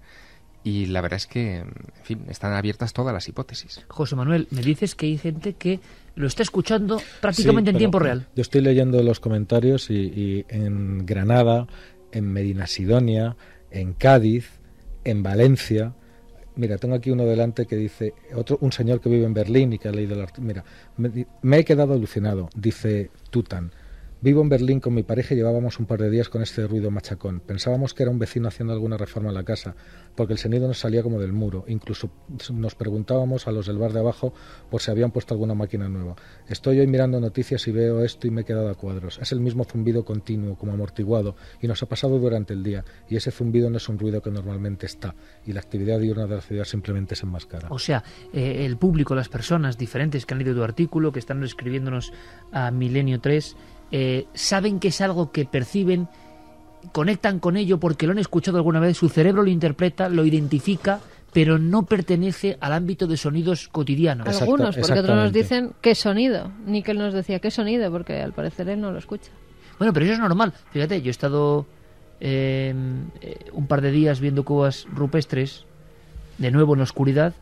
E: Y la verdad es que, en fin, están abiertas todas las hipótesis.
B: José Manuel, me dices que hay gente que lo está escuchando prácticamente
C: Sí,
B: en tiempo real.
C: Yo estoy leyendo los comentarios y, y en Granada, en Medina Sidonia, en Cádiz, en Valencia. Mira, tengo aquí uno delante que dice, otro, un señor que vive en Berlín y que ha leído el artículo. Mira, me, me he quedado alucinado, dice Tutan. Vivo en Berlín con mi pareja y llevábamos un par de días con este ruido machacón. Pensábamos que era un vecino haciendo alguna reforma en la casa, porque el sonido nos salía como del muro. Incluso nos preguntábamos a los del bar de abajo por si habían puesto alguna máquina nueva. Estoy hoy mirando noticias y veo esto y me he quedado a cuadros. Es el mismo zumbido continuo, como amortiguado, y nos ha pasado durante el día. Y ese zumbido no es un ruido que normalmente está, y la actividad diurna de la ciudad simplemente se enmascara.
B: O sea, eh, el público, las personas diferentes que han leído tu artículo, que están escribiéndonos a Milenio 3, eh, saben que es algo que perciben, conectan con ello porque lo han escuchado alguna vez, su cerebro lo interpreta, lo identifica, pero no pertenece al ámbito de sonidos cotidianos.
D: Algunos, porque otros nos dicen qué sonido. Nickel nos decía qué sonido, porque al parecer él no lo escucha.
B: Bueno, pero eso es normal. Fíjate, yo he estado eh, eh, un par de días viendo cuevas rupestres, de nuevo en la oscuridad,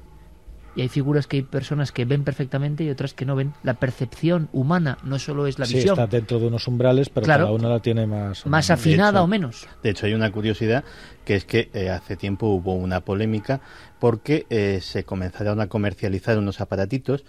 B: y hay figuras que hay personas que ven perfectamente y otras que no ven. La percepción humana no solo es la
C: Sí,
B: visión.
C: está dentro de unos umbrales, pero
B: Claro.
C: cada una la tiene más... o
B: Más
C: menos.
B: afinada
F: hecho-
B: o menos.
F: De hecho, hay una curiosidad que es que eh, hace tiempo hubo una polémica porque eh, se comenzaron a comercializar unos aparatitos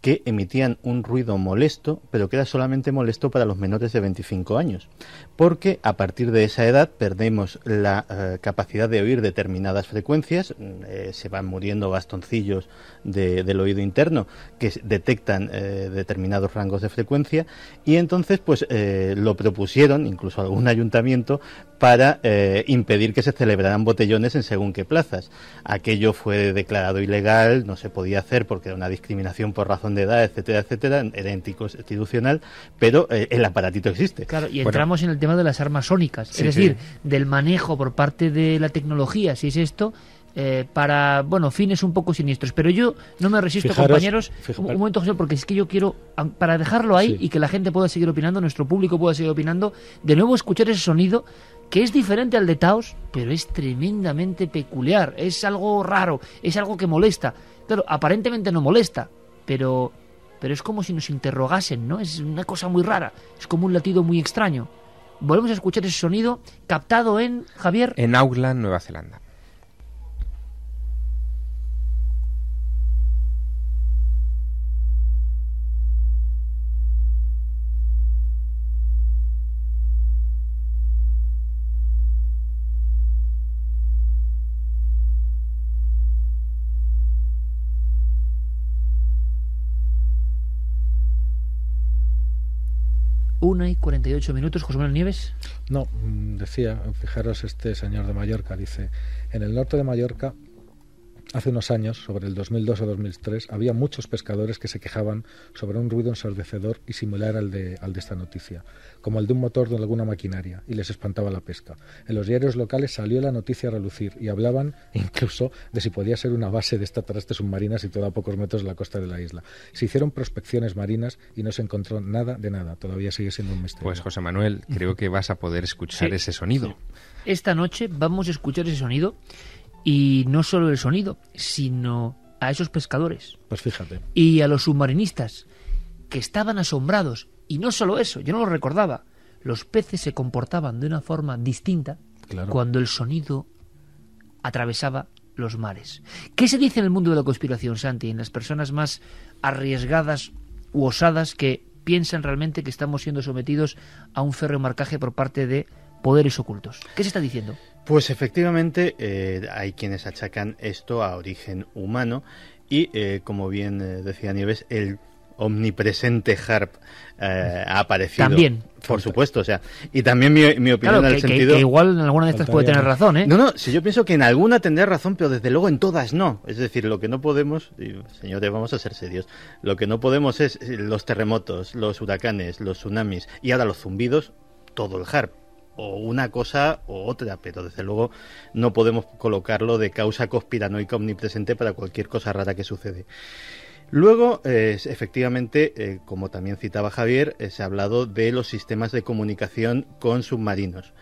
F: que emitían un ruido molesto, pero que era solamente molesto para los menores de 25 años, porque a partir de esa edad perdemos la eh, capacidad de oír determinadas frecuencias, mm, eh, se van muriendo bastoncillos de- del oído interno que detectan eh, determinados rangos de frecuencia y entonces pues lo propusieron incluso algún ayuntamiento para impedir que se celebraran botellones en según qué plazas. Aquello fue declarado ilegal, no se podía hacer porque era una discriminación por razón de edad, etcétera, etcétera, era anticonstitucional, pero eh, el aparatito existe.
B: Claro, y
F: Bueno,
B: entramos en el tema de las armas sónicas,
F: Sí,
B: es
F: sí.
B: decir, del manejo por parte de la tecnología, si es esto, eh, para, bueno, fines un poco siniestros. Pero yo no me resisto,
C: Fijaros-
B: compañeros, un, un momento, José, porque es que yo quiero, para dejarlo ahí
C: Sí.
B: y que la gente pueda seguir opinando, nuestro público pueda seguir opinando, de nuevo escuchar ese sonido que es diferente al de Taos, pero es tremendamente peculiar, es algo raro, es algo que molesta. Claro, aparentemente no molesta, pero, pero es como si nos interrogasen, ¿no? Es una cosa muy rara, es como un latido muy extraño. Volvemos a escuchar ese sonido captado en Javier.
E: En Auckland, Nueva Zelanda.
B: Una y 48 minutos, José Manuel Nieves.
C: No, mm, decía, fijaros este señor de Mallorca, dice, en el norte de Mallorca, hace unos años, sobre el 2002 o 2003, había muchos pescadores que se quejaban sobre un ruido ensordecedor y similar al de, al de esta noticia, como el de un motor de alguna maquinaria, y les espantaba la pesca. En los diarios locales salió la noticia a relucir y hablaban incluso de si podía ser una base de extraterrestres submarinas situada a pocos metros de la costa de la isla. Se hicieron prospecciones marinas y no se encontró nada de nada. Todavía sigue siendo un misterio.
E: Pues José Manuel, creo que vas a poder escuchar
B: Sí.
E: ese sonido.
B: Esta noche vamos a escuchar ese sonido y no solo el sonido, sino a esos pescadores
C: Pues fíjate.
B: y a los submarinistas que estaban asombrados. Y no solo eso, yo no lo recordaba. Los peces se comportaban de una forma distinta
C: Claro.
B: cuando el sonido atravesaba los mares. ¿Qué se dice en el mundo de la conspiración, Santi, en las personas más arriesgadas u osadas que piensan realmente que estamos siendo sometidos a un férreo marcaje por parte de poderes ocultos? ¿Qué se está diciendo?
F: Pues efectivamente eh, hay quienes achacan esto a origen humano y, eh, como bien eh, decía Nieves, el omnipresente Harp eh, ha aparecido.
B: También.
F: Por supuesto, o sea, y también mi, mi opinión
B: Claro,
F: en
B: que,
F: el sentido...
B: que igual en alguna de estas puede tener razón, ¿eh?
F: No, no, si yo pienso que en alguna tendrá razón, pero desde luego en todas no. Es decir, lo que no podemos, y, señores, vamos a ser serios, lo que no podemos es los terremotos, los huracanes, los tsunamis y ahora los zumbidos, todo el HARP. O una cosa o otra, pero desde luego no podemos colocarlo de causa conspiranoica omnipresente para cualquier cosa rara que sucede. Luego, efectivamente, eh, como también citaba Javier, eh, se ha hablado de los sistemas de comunicación con submarinos,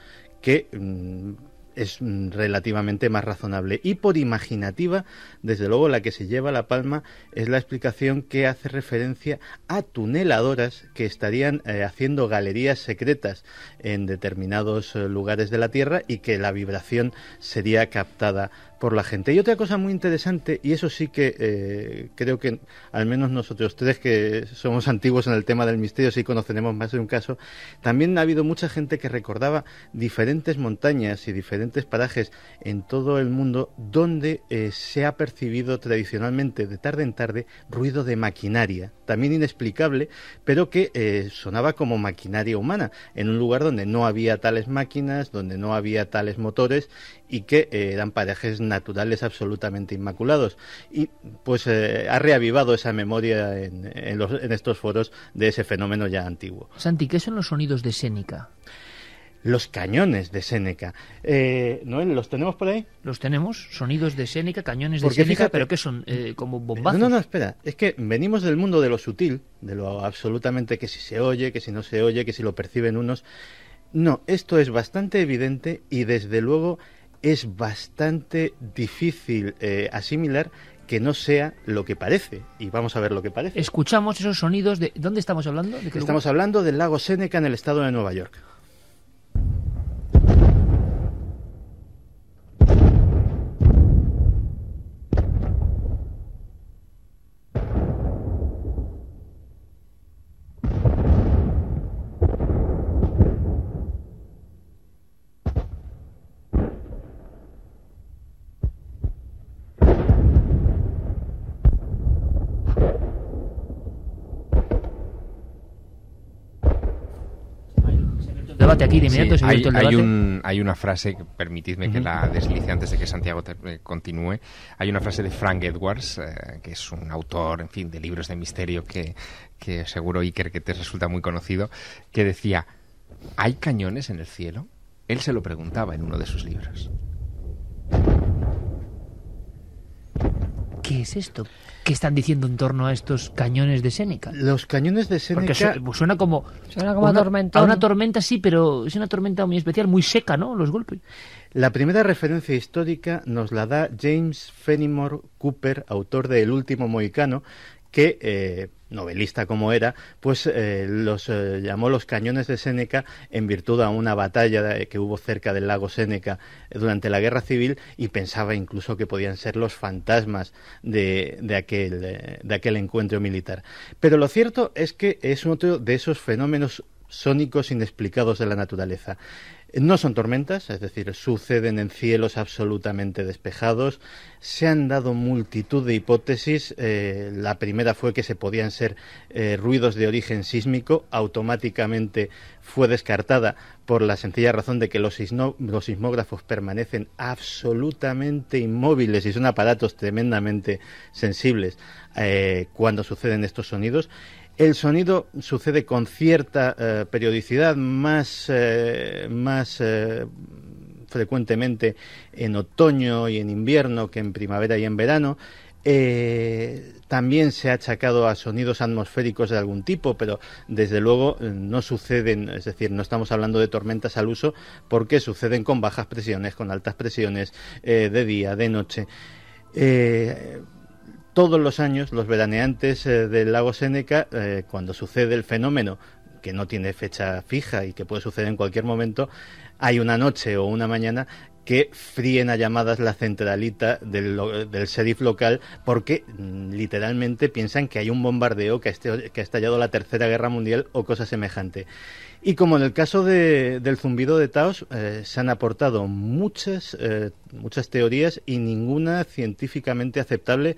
F: que mm, es mm, relativamente más razonable. Y por imaginativa, desde luego, la que se lleva la palma es la explicación que hace referencia a tuneladoras que estarían eh, haciendo galerías secretas en determinados eh, lugares de la Tierra y que la vibración sería captada por la gente. Y otra cosa muy interesante, y eso sí que eh, creo que al menos nosotros tres que somos antiguos en el tema del misterio, sí conoceremos más de un caso, también ha habido mucha gente que recordaba diferentes montañas y diferentes parajes en todo el mundo donde eh, se ha percibido tradicionalmente de tarde en tarde ruido de maquinaria, también inexplicable, pero que eh, sonaba como maquinaria humana, en un lugar donde no había tales máquinas, donde no había tales motores y que eh, eran parajes naturales absolutamente inmaculados. Y pues eh, ha reavivado esa memoria en, en los- en estos foros de ese fenómeno ya antiguo.
B: Santi, ¿qué son los sonidos de Sénica?
F: Los cañones de Séneca. Eh, ¿Noel, los tenemos por ahí?
B: Los tenemos, sonidos de Sénica, cañones de
F: fíjate-
B: pero ¿qué son? Eh, como bombazos.
F: No, no, no, espera. Es que venimos del mundo de lo sutil, de lo absolutamente que si se oye, que si no se oye, que si lo perciben unos. No, esto es bastante evidente y desde luego es bastante difícil eh, asimilar que no sea lo que parece. Y vamos a ver lo que parece.
B: Escuchamos esos sonidos de... ¿Dónde estamos hablando? ¿De
F: Estamos hablando del lago Séneca en el estado de Nueva York.
B: Debate aquí de inmediato,
E: Sí,
B: se ha
E: hay,
B: abierto el
E: hay
B: debate.
E: un- hay una frase, que permitidme que la deslice antes de que Santiago te- eh, continúe. Hay una frase de Frank Edwards, eh, que es un autor, en fin, de libros de misterio que, que seguro Iker que te resulta muy conocido, que decía, ¿hay cañones en el cielo? Él se lo preguntaba en uno de sus libros.
B: ¿Qué es esto? ¿Qué están diciendo en torno a estos cañones de Sénica?
F: Los cañones de
B: Porque
F: Séneca...
B: su- suena como...
D: Suena como a
B: una,
D: tormentón.
B: a una tormenta, sí, pero es una tormenta muy especial, muy seca, ¿no? Los golpes.
F: La primera referencia histórica nos la da James Fenimore Cooper, autor de El último mohicano, que, eh, novelista como era, pues eh, los eh, llamó los cañones de Séneca en virtud a una batalla que hubo cerca del lago Séneca eh, durante la guerra civil y pensaba incluso que podían ser los fantasmas de, de aquel, de aquel encuentro militar. Pero lo cierto es que es otro de esos fenómenos sónicos inexplicados de la naturaleza. No son tormentas, es decir, suceden en cielos absolutamente despejados. Se han dado multitud de hipótesis. eh, la primera fue que se podían ser eh, ruidos de origen sísmico. Automáticamente fue descartada por la sencilla razón de que los, sismógrafos permanecen absolutamente inmóviles y son aparatos tremendamente sensibles eh, cuando suceden estos sonidos. El sonido sucede con cierta eh, periodicidad, más, eh, más eh, frecuentemente en otoño y en invierno que en primavera y en verano. También se ha achacado a sonidos atmosféricos de algún tipo, pero desde luego no suceden, es decir, no estamos hablando de tormentas al uso porque suceden con bajas presiones, con altas presiones, de día, de noche. Todos los años los veraneantes eh, del lago Séneca, eh, cuando sucede el fenómeno, que no tiene fecha fija y que puede suceder en cualquier momento, hay una noche o una mañana que fríen a llamadas la centralita del, del local porque mm, literalmente piensan que hay un bombardeo, que ha, este- que ha estallado la Tercera Guerra Mundial o cosa semejante. Y como en el caso de- del zumbido de Taos, eh, se han aportado muchas, muchas teorías y ninguna científicamente aceptable,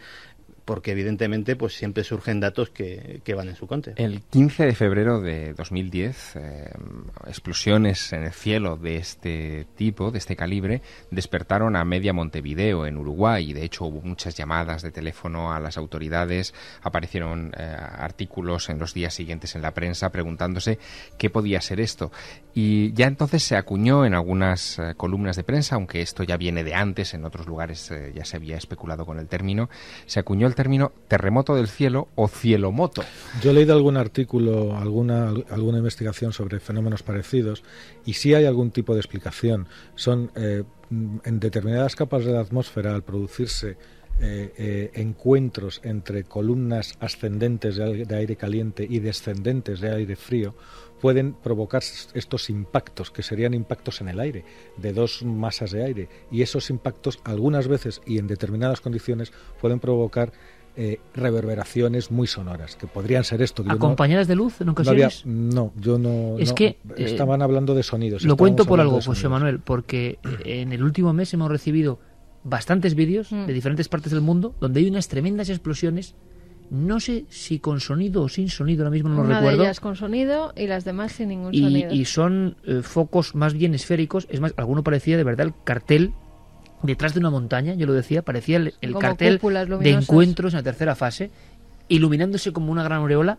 F: porque evidentemente pues siempre surgen datos que, que van en su contra.
E: El 15 de febrero de 2010, eh, explosiones en el cielo de este tipo, de este calibre, despertaron a media Montevideo, en Uruguay, y de hecho hubo muchas llamadas de teléfono a las autoridades, aparecieron eh, artículos en los días siguientes en la prensa preguntándose qué podía ser esto. Y ya entonces se acuñó en algunas eh, columnas de prensa, aunque esto ya viene de antes, en otros lugares eh, ya se había especulado con el término, se acuñó el término terremoto del cielo o cielomoto.
C: Yo he leído algún artículo, alguna, alguna investigación sobre fenómenos parecidos y sí hay algún tipo de explicación. Son eh, en determinadas capas de la atmósfera al producirse eh, eh, encuentros entre columnas ascendentes de aire caliente y descendentes de aire frío pueden provocar estos impactos, que serían impactos en el aire, de dos masas de aire. Y esos impactos, algunas veces y en determinadas condiciones, pueden provocar eh, reverberaciones muy sonoras, que podrían ser esto. que no-
B: ¿Acompañadas de luz en
C: no, había-
B: ocasiones?
C: no, yo no.
B: Es
C: no,
B: que, eh,
C: estaban hablando de sonidos.
B: Lo cuento por algo, José. Manuel, porque en el último mes hemos recibido bastantes vídeos
D: Mm.
B: de diferentes partes del mundo donde hay unas tremendas explosiones. No sé si con sonido o sin sonido, ahora mismo no lo
D: Una
B: recuerdo.
D: de ellas con sonido y las demás sin ningún
B: y,
D: sonido.
B: y son eh, focos más bien esféricos. Es más, alguno parecía de verdad el cartel detrás de una montaña, yo lo decía, parecía el, cartel de encuentros en la tercera fase, iluminándose como una gran aureola.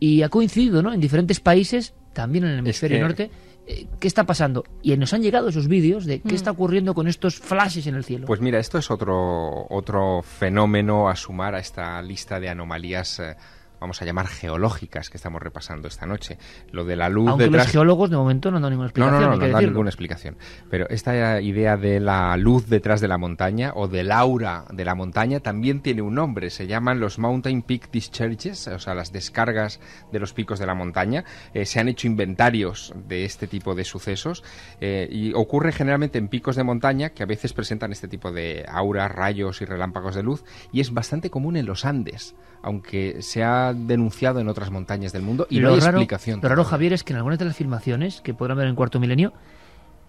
B: Y ha coincidido, ¿no? En diferentes países, también en el hemisferio
E: que-
B: norte. Eh, ¿Qué está pasando? Y nos han llegado esos vídeos de qué
D: Mm.
B: está ocurriendo con estos flashes en el cielo.
E: Pues mira, esto es otro, otro fenómeno a sumar a esta lista de anomalías, eh, vamos a llamar geológicas, que estamos repasando esta noche. Lo de la luz
B: Aunque
E: detrás...
B: los geólogos de momento no dado ninguna
E: No,
B: explicación.
E: no, no,
B: que
E: no da
B: decirlo.
E: ninguna explicación. Pero esta idea de la luz detrás de la montaña o del aura de la montaña también tiene un nombre. Se llaman los Mountain Peak Discharges, o sea, las descargas de los picos de la montaña. Eh, se han hecho inventarios de este tipo de sucesos eh, y ocurre generalmente en picos de montaña que a veces presentan este tipo de auras, rayos y relámpagos de luz y es bastante común en los Andes, aunque se ha denunciado en otras montañas del mundo y
B: lo
E: no hay
B: raro,
E: explicación.
B: Lo raro, Javier, es que en algunas de las filmaciones que podrán ver en Cuarto Milenio,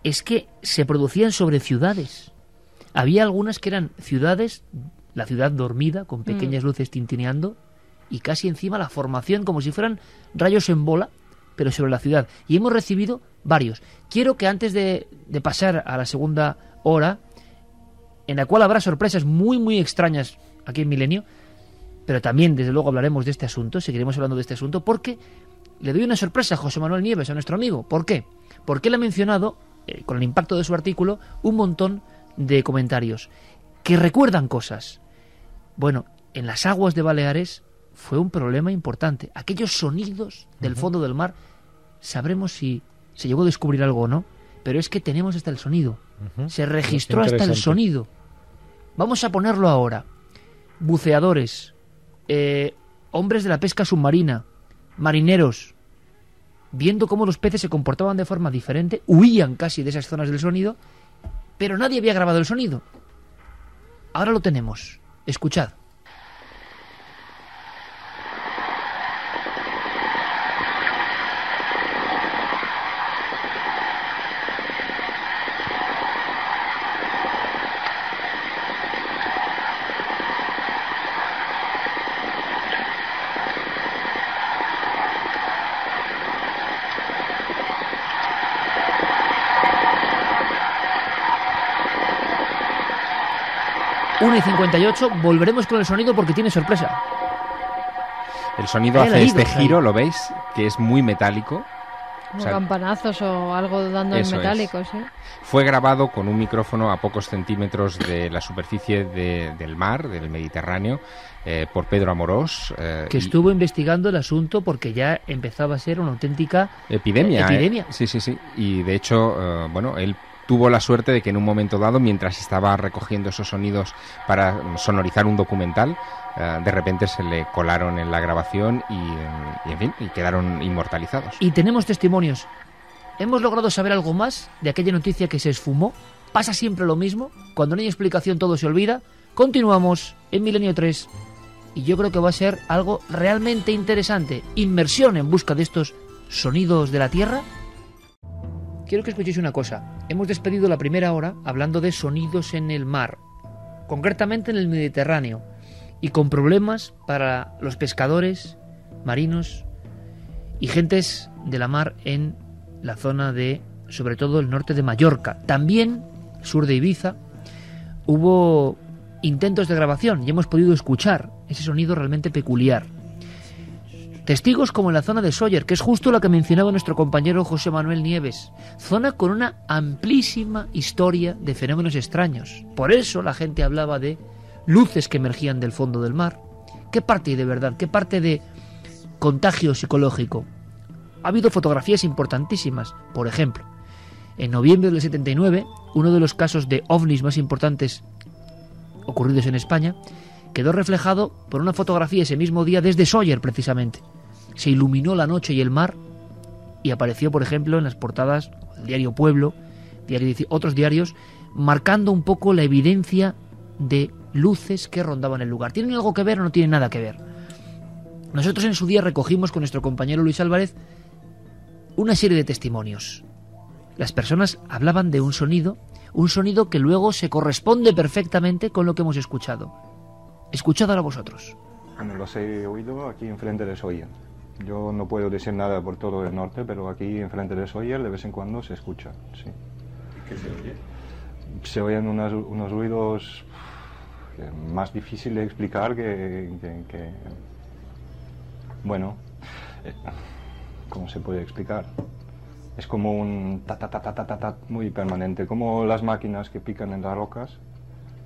B: es que se producían sobre ciudades. Había algunas que eran ciudades, la ciudad dormida, con pequeñas luces tintineando, y casi encima la formación, como si fueran rayos en bola, pero sobre la ciudad. Y hemos recibido varios. Quiero que antes de, de pasar a la segunda hora, en la cual habrá sorpresas muy, muy extrañas aquí en Milenio, pero también, desde luego, hablaremos de este asunto, seguiremos hablando de este asunto, porque le doy una sorpresa a José Manuel Nieves, a nuestro amigo. ¿Por qué? Porque él ha mencionado, eh, con el impacto de su artículo, un montón de comentarios que recuerdan cosas. Bueno, en las aguas de Baleares fue un problema importante. Aquellos sonidos del fondo del mar, sabremos si se llegó a descubrir algo o no, pero es que tenemos hasta el sonido. Se registró hasta el sonido. Vamos a ponerlo ahora. Buceadores, eh, hombres de la pesca submarina, marineros, viendo cómo los peces se comportaban de forma diferente, huían casi de esas zonas del sonido, pero nadie había grabado el sonido. Ahora lo tenemos. Escuchad. Una y 58, volveremos con el sonido porque tiene sorpresa.
E: El sonido hace este
B: alaridos ahí.
E: giro, ¿lo veis? Que es muy metálico.
D: Como
E: o sea,
D: campanazos o algo dando en metálicos, ¿eh?
E: Fue grabado con un micrófono a pocos centímetros de la superficie de- del mar, del Mediterráneo, eh, por Pedro Amorós. eh,
B: Que
E: y-
B: estuvo investigando el asunto porque ya empezaba a ser una auténtica
E: Epidemia.
B: eh,
E: ¿eh?
B: epidemia.
E: Sí, sí, sí. Y de hecho, eh, bueno, él tuvo la suerte de que en un momento dado, mientras estaba recogiendo esos sonidos para sonorizar un documental, eh, de repente se le colaron en la grabación y, y, en fin, y quedaron inmortalizados.
B: Y tenemos testimonios. Hemos logrado saber algo más de aquella noticia que se esfumó pasa siempre lo mismo, cuando no hay explicación todo se olvida. Continuamos en Milenio 3 y yo creo que va a ser algo realmente interesante. Inmersión en busca de estos sonidos de la Tierra. Quiero que escuchéis una cosa. Hemos despedido la primera hora hablando de sonidos en el mar, concretamente en el Mediterráneo, y con problemas para los pescadores, marinos y gentes de la mar en la zona de, sobre todo, el norte de Mallorca. También, sur de Ibiza, hubo intentos de grabación y hemos podido escuchar ese sonido realmente peculiar. Testigos como en la zona de Sawyer, que es justo la que mencionaba nuestro compañero José Manuel Nieves, zona con una amplísima historia de fenómenos extraños. Por eso la gente hablaba de luces que emergían del fondo del mar. ¿Qué parte de verdad? ¿Qué parte de contagio psicológico? Ha habido fotografías importantísimas. Por ejemplo, en noviembre del 79, uno de los casos de ovnis más importantes ocurridos en España quedó reflejado por una fotografía ese mismo día desde Sawyer precisamente. Se iluminó la noche y el mar y apareció, por ejemplo, en las portadas del diario Pueblo, otros diarios, marcando un poco la evidencia de luces que rondaban el lugar. ¿Tienen algo que ver o no tienen nada que ver? Nosotros en su día recogimos con nuestro compañero Luis Álvarez una serie de testimonios. Las personas hablaban de un sonido, un sonido que luego se corresponde perfectamente con lo que hemos escuchado. Escuchad ahora vosotros.
L: Bueno, los he oído aquí enfrente de Sawyer. Yo no puedo decir nada por todo el norte, pero aquí enfrente de Sawyer de vez en cuando se escucha, sí.
M: ¿Qué se oye?
L: Se oyen unos, unos ruidos más difíciles de explicar que... que, que bueno, eh, ¿cómo se puede explicar? Es como un ta ta ta ta ta ta, ta muy permanente, como las máquinas que pican en las rocas,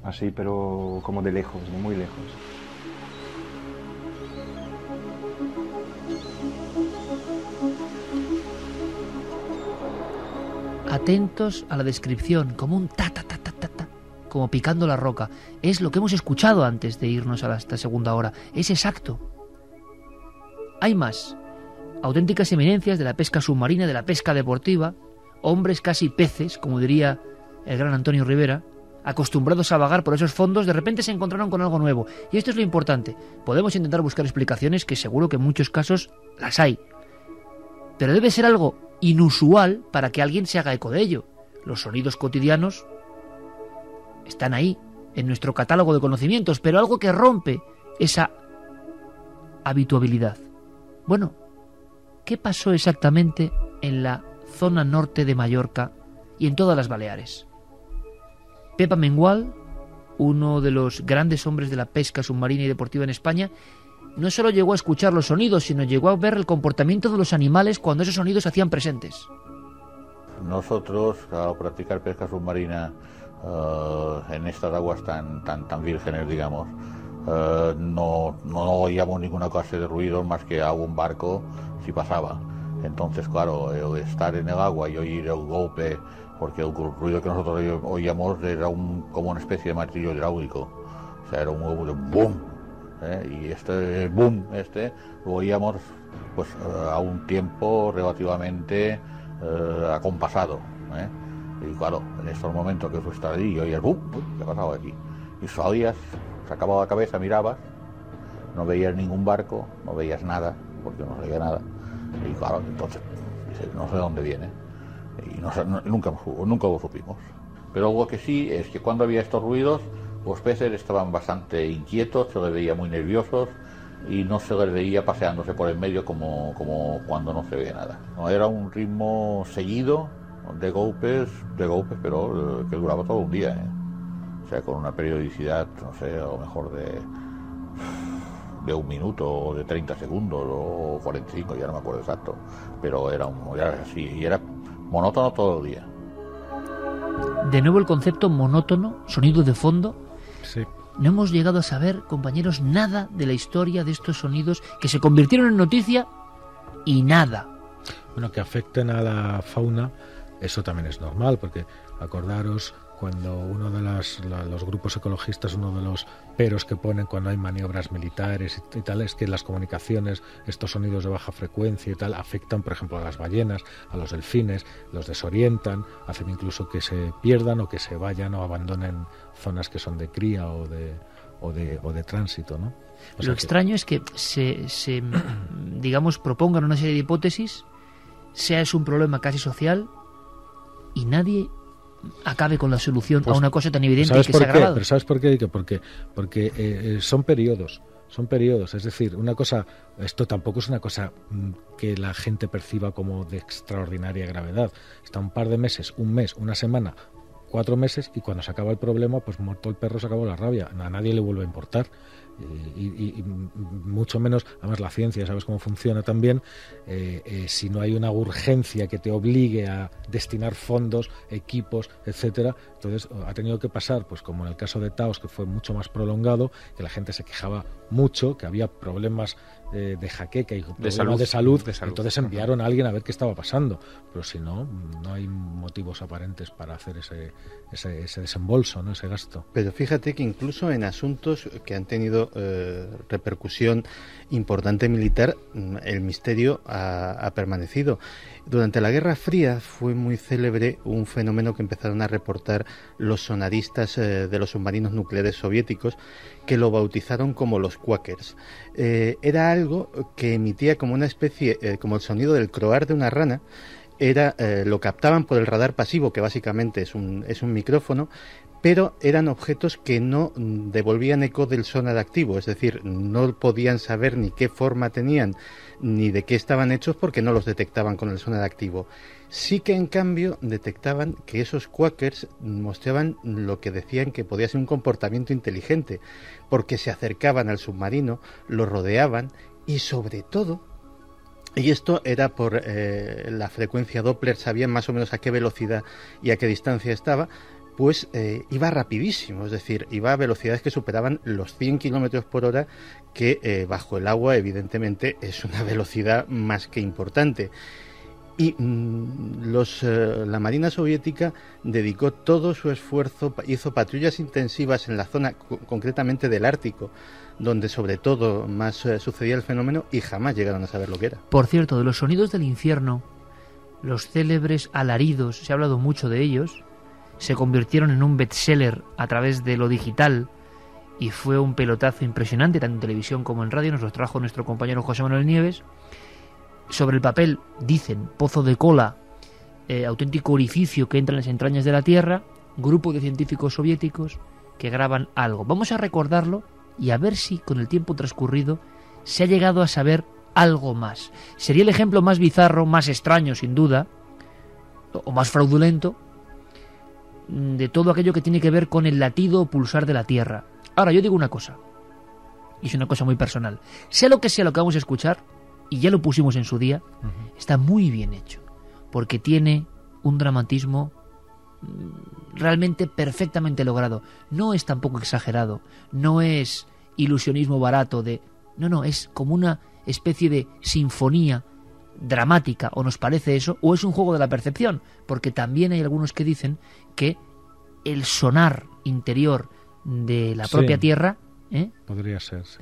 L: así, pero como de lejos, de muy lejos.
B: Atentos a la descripción, como un ta ta ta ta ta ta, como picando la roca. Es lo que hemos escuchado antes de irnos a esta segunda hora. Es exacto. Hay más. Auténticas eminencias de la pesca submarina, de la pesca deportiva, hombres casi peces, como diría el gran Antonio Rivera, acostumbrados a vagar por esos fondos, de repente se encontraron con algo nuevo. Y esto es lo importante. Podemos intentar buscar explicaciones, que seguro que en muchos casos las hay. Pero debe ser algo inusual para que alguien se haga eco de ello. Los sonidos cotidianos están ahí, en nuestro catálogo de conocimientos, pero algo que rompe esa habituabilidad. Bueno, ¿qué pasó exactamente en la zona norte de Mallorca y en todas las Baleares? Pepa Mengual, uno de los grandes hombres de la pesca submarina y deportiva en España, no solo llegó a escuchar los sonidos, sino llegó a ver el comportamiento de los animales cuando esos sonidos se hacían presentes.
N: Nosotros, al practicar pesca submarina uh, en estas aguas tan, tan, tan vírgenes, digamos, uh, no, no oíamos ninguna clase de ruido más que a un barco si pasaba. Entonces, claro, el estar en el agua y oír el golpe, porque el ruido que nosotros oíamos era un, como una especie de martillo hidráulico. O sea, era un boom, ¿eh? y este boom este lo oíamos pues a un tiempo relativamente eh, acompasado ¿eh? y claro en estos momentos que tú estás allí y oías boom, ¿qué pasaba aquí? y salías sacabas la cabeza mirabas no veías ningún barco no veías nada porque no veía nada y claro entonces no sé de dónde viene y no, nunca, nunca lo supimos pero algo que sí es que cuando había estos ruidos los peces estaban bastante inquietos, se les veía muy nerviosos y no se les veía paseándose por el medio como, como cuando no se ve nada. Era un ritmo seguido de golpes, de golpes, pero que duraba todo un día. ¿eh? O sea, con una periodicidad, no sé, a lo mejor de, de un minuto o de 30 segundos o 45, ya no me acuerdo exacto. Pero era así, y era monótono todo el día.
B: De nuevo el concepto monótono, sonido de fondo,
C: Sí.
B: No hemos llegado a saber, compañeros, nada de la historia de estos sonidos que se convirtieron en noticia y nada.
C: Bueno, que afecten a la fauna, eso también es normal, porque acordaros cuando uno de las, la- los grupos ecologistas, uno de los peros que ponen cuando hay maniobras militares y, y tal, es que las comunicaciones, estos sonidos de baja frecuencia y tal, afectan, por ejemplo, a las ballenas, a los delfines, los desorientan, hacen incluso que se pierdan o que se vayan o abandonen zonas que son de cría o de, o de, o de tránsito, ¿no? O
B: Lo
C: que-
B: extraño es que se, se, digamos, propongan una serie de hipótesis, sea es un problema casi social y nadie acabe con la solución
C: Pues,
B: a una cosa tan evidente y
C: ¿Sabes
B: que
C: por
B: se ha
C: qué? Pero ¿sabes por qué? Que Porque, porque eh, eh, son periodos. Son periodos, es decir, una cosa, esto tampoco es una cosa mm, que la gente perciba como de extraordinaria gravedad. Está un par de meses, un mes, una semana, cuatro meses y cuando se acaba el problema, pues muerto el perro se acabó la rabia. A nadie le vuelve a importar. Y, y- y mucho menos, además la ciencia, sabes cómo funciona también, eh, eh, si no hay una urgencia que te obligue a destinar fondos, equipos, etcétera, entonces ha tenido que pasar, pues como en el caso de Taos, que fue mucho más prolongado, que la gente se quejaba mucho, que había problemas eh, de jaqueca y problemas
E: salud,
C: de salud,
E: de salud.
C: entonces enviaron a alguien a ver qué estaba pasando, pero si no, no hay motivos aparentes para hacer ese, ese, ese desembolso, ¿no? ese gasto.
F: Pero fíjate que incluso en asuntos que han tenido eh, repercusión importante militar, mm, el misterio ha, permanecido. Durante la Guerra Fría fue muy célebre un fenómeno que empezaron a reportar los sonaristas eh, de los submarinos nucleares soviéticos, que lo bautizaron como los quackers. Eh, era algo que emitía como una especie, como el sonido del croar de una rana, era lo captaban por el radar pasivo, que básicamente es un, es un micrófono, pero eran objetos que no mm, devolvían eco del sonar activo, es decir, no podían saber ni qué forma tenían ni de qué estaban hechos porque no los detectaban con el sonar activo. Sí que en cambio detectaban que esos quackers mostraban lo que decían que podía ser un comportamiento inteligente, porque se acercaban al submarino, lo rodeaban y sobre todo y esto era por eh, la frecuencia Doppler, sabían más o menos a qué velocidad y a qué distancia estaba, pues eh, iba rapidísimo, es decir, iba a velocidades que superaban los 100 kilómetros por hora, que eh, bajo el agua, evidentemente, es una velocidad más que importante. Y mm, los, eh, la Marina Soviética dedicó todo su esfuerzo, hizo patrullas intensivas en la zona, co- concretamente del Ártico, donde sobre todo más sucedía el fenómeno y jamás llegaron a saber lo que era.
B: Por cierto, de los sonidos del infierno, los célebres alaridos, se ha hablado mucho de ellos, se convirtieron en un bestseller a través de lo digital y fue un pelotazo impresionante, tanto en televisión como en radio, nos los trajo nuestro compañero José Manuel Nieves. Sobre el papel dicen pozo de cola, eh, auténtico orificio que entra en las entrañas de la Tierra, grupo de científicos soviéticos que graban algo. Vamos a recordarlo y a ver si con el tiempo transcurrido se ha llegado a saber algo más. Sería el ejemplo más bizarro, más extraño, sin duda, o más fraudulento, de todo aquello que tiene que ver con el latido o pulsar de la Tierra. Ahora, yo digo una cosa, y es una cosa muy personal. Sea lo que sea lo que vamos a escuchar, y ya lo pusimos en su día, está muy bien hecho, porque tiene un dramatismo mm, realmente perfectamente logrado. No es tampoco exagerado, no es ilusionismo barato de... No, no, es como una especie de sinfonía dramática, o nos parece eso, o es un juego de la percepción, porque también hay algunos que dicen que el sonar interior de la
C: Sí.
B: propia Tierra... ¿eh?
C: Podría ser, sí.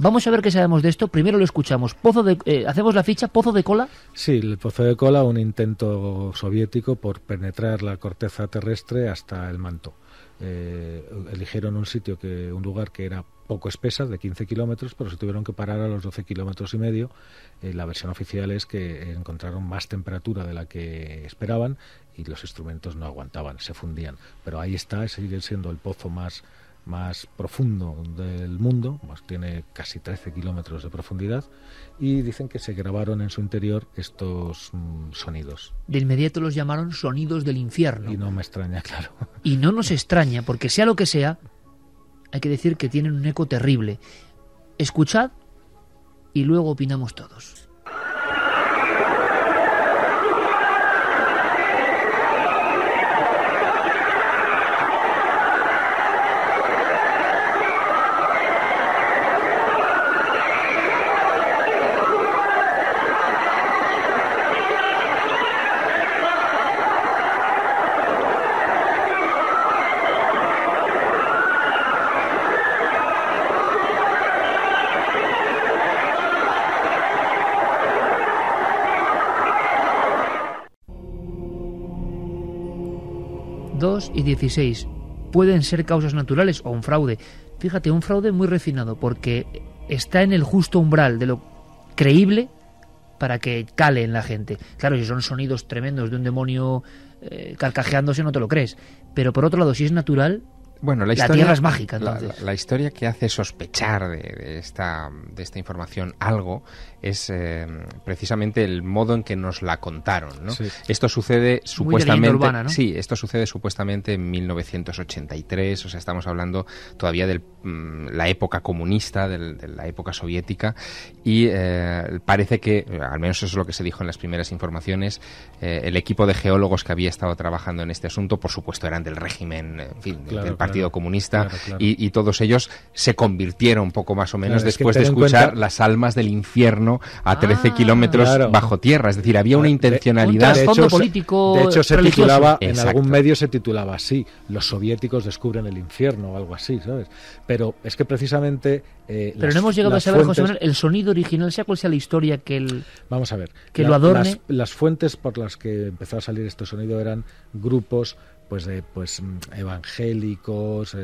B: Vamos a ver qué sabemos de esto. Primero lo escuchamos. Pozo de, eh, hacemos la ficha, pozo de cola.
C: Sí, el pozo de cola, un intento soviético por penetrar la corteza terrestre hasta el manto. Eh, eligieron un sitio que, un lugar que era poco espesa, de 15 kilómetros, pero se tuvieron que parar a los 12 kilómetros y medio. Eh, la versión oficial es que encontraron más temperatura de la que esperaban y los instrumentos no aguantaban, se fundían. Pero ahí está, sigue siendo el pozo más más profundo del mundo, pues tiene casi 13 kilómetros de profundidad, y dicen que se grabaron en su interior estos mm, sonidos.
B: De inmediato los llamaron sonidos del infierno.
C: Y no me extraña, claro.
B: Y no nos extraña, porque sea lo que sea, hay que decir que tienen un eco terrible. Escuchad y luego opinamos todos. Y 16 pueden ser causas naturales o un fraude. Fíjate, un fraude muy refinado porque está en el justo umbral de lo creíble para que cale en la gente. Claro, si son sonidos tremendos de un demonio eh, carcajeándose no te lo crees. Pero por otro lado, si es natural,
E: bueno, la,
B: la
E: historia,
B: Tierra es mágica.
E: la-
B: Entonces.
E: La, la historia que hace sospechar de, de esta, de esta información algo es eh, precisamente el modo en que nos la contaron. ¿no?
C: Sí.
E: Esto sucede supuestamente.
B: urbana, ¿no?
E: Sí, esto sucede supuestamente en 1983. O sea, estamos hablando todavía de la época comunista, del- de la época soviética. Y eh, parece que, eh, al menos eso es lo que se dijo en las primeras informaciones, eh, el equipo de geólogos que había estado trabajando en este asunto, por supuesto, eran del régimen, en fin,
C: Claro,
E: del Partido
C: claro.
E: Comunista,
C: Claro, claro.
E: Y, y todos ellos se convirtieron poco más o menos
C: Claro, es que
E: después de escuchar
C: cuenta-
E: las almas del infierno a 13
B: Ah,
E: kilómetros
C: claro.
E: bajo tierra. Es decir, había una
C: De-
E: intencionalidad.
B: Un trasfondo
C: se-
B: político
C: de hecho, se
B: religioso.
C: titulaba, en algún medio se titulaba así, los soviéticos descubren el infierno o algo así, ¿sabes? Pero es que precisamente... eh,
B: Pero
C: las-
B: no hemos llegado a saber, José
C: fuentes-
B: Manuel, el sonido original, sea cual sea la historia que el...
C: Vamos a ver.
B: que lo adorne.
C: Las, las fuentes por las que empezó a salir este sonido eran grupos pues de pues mm, evangélicos eh,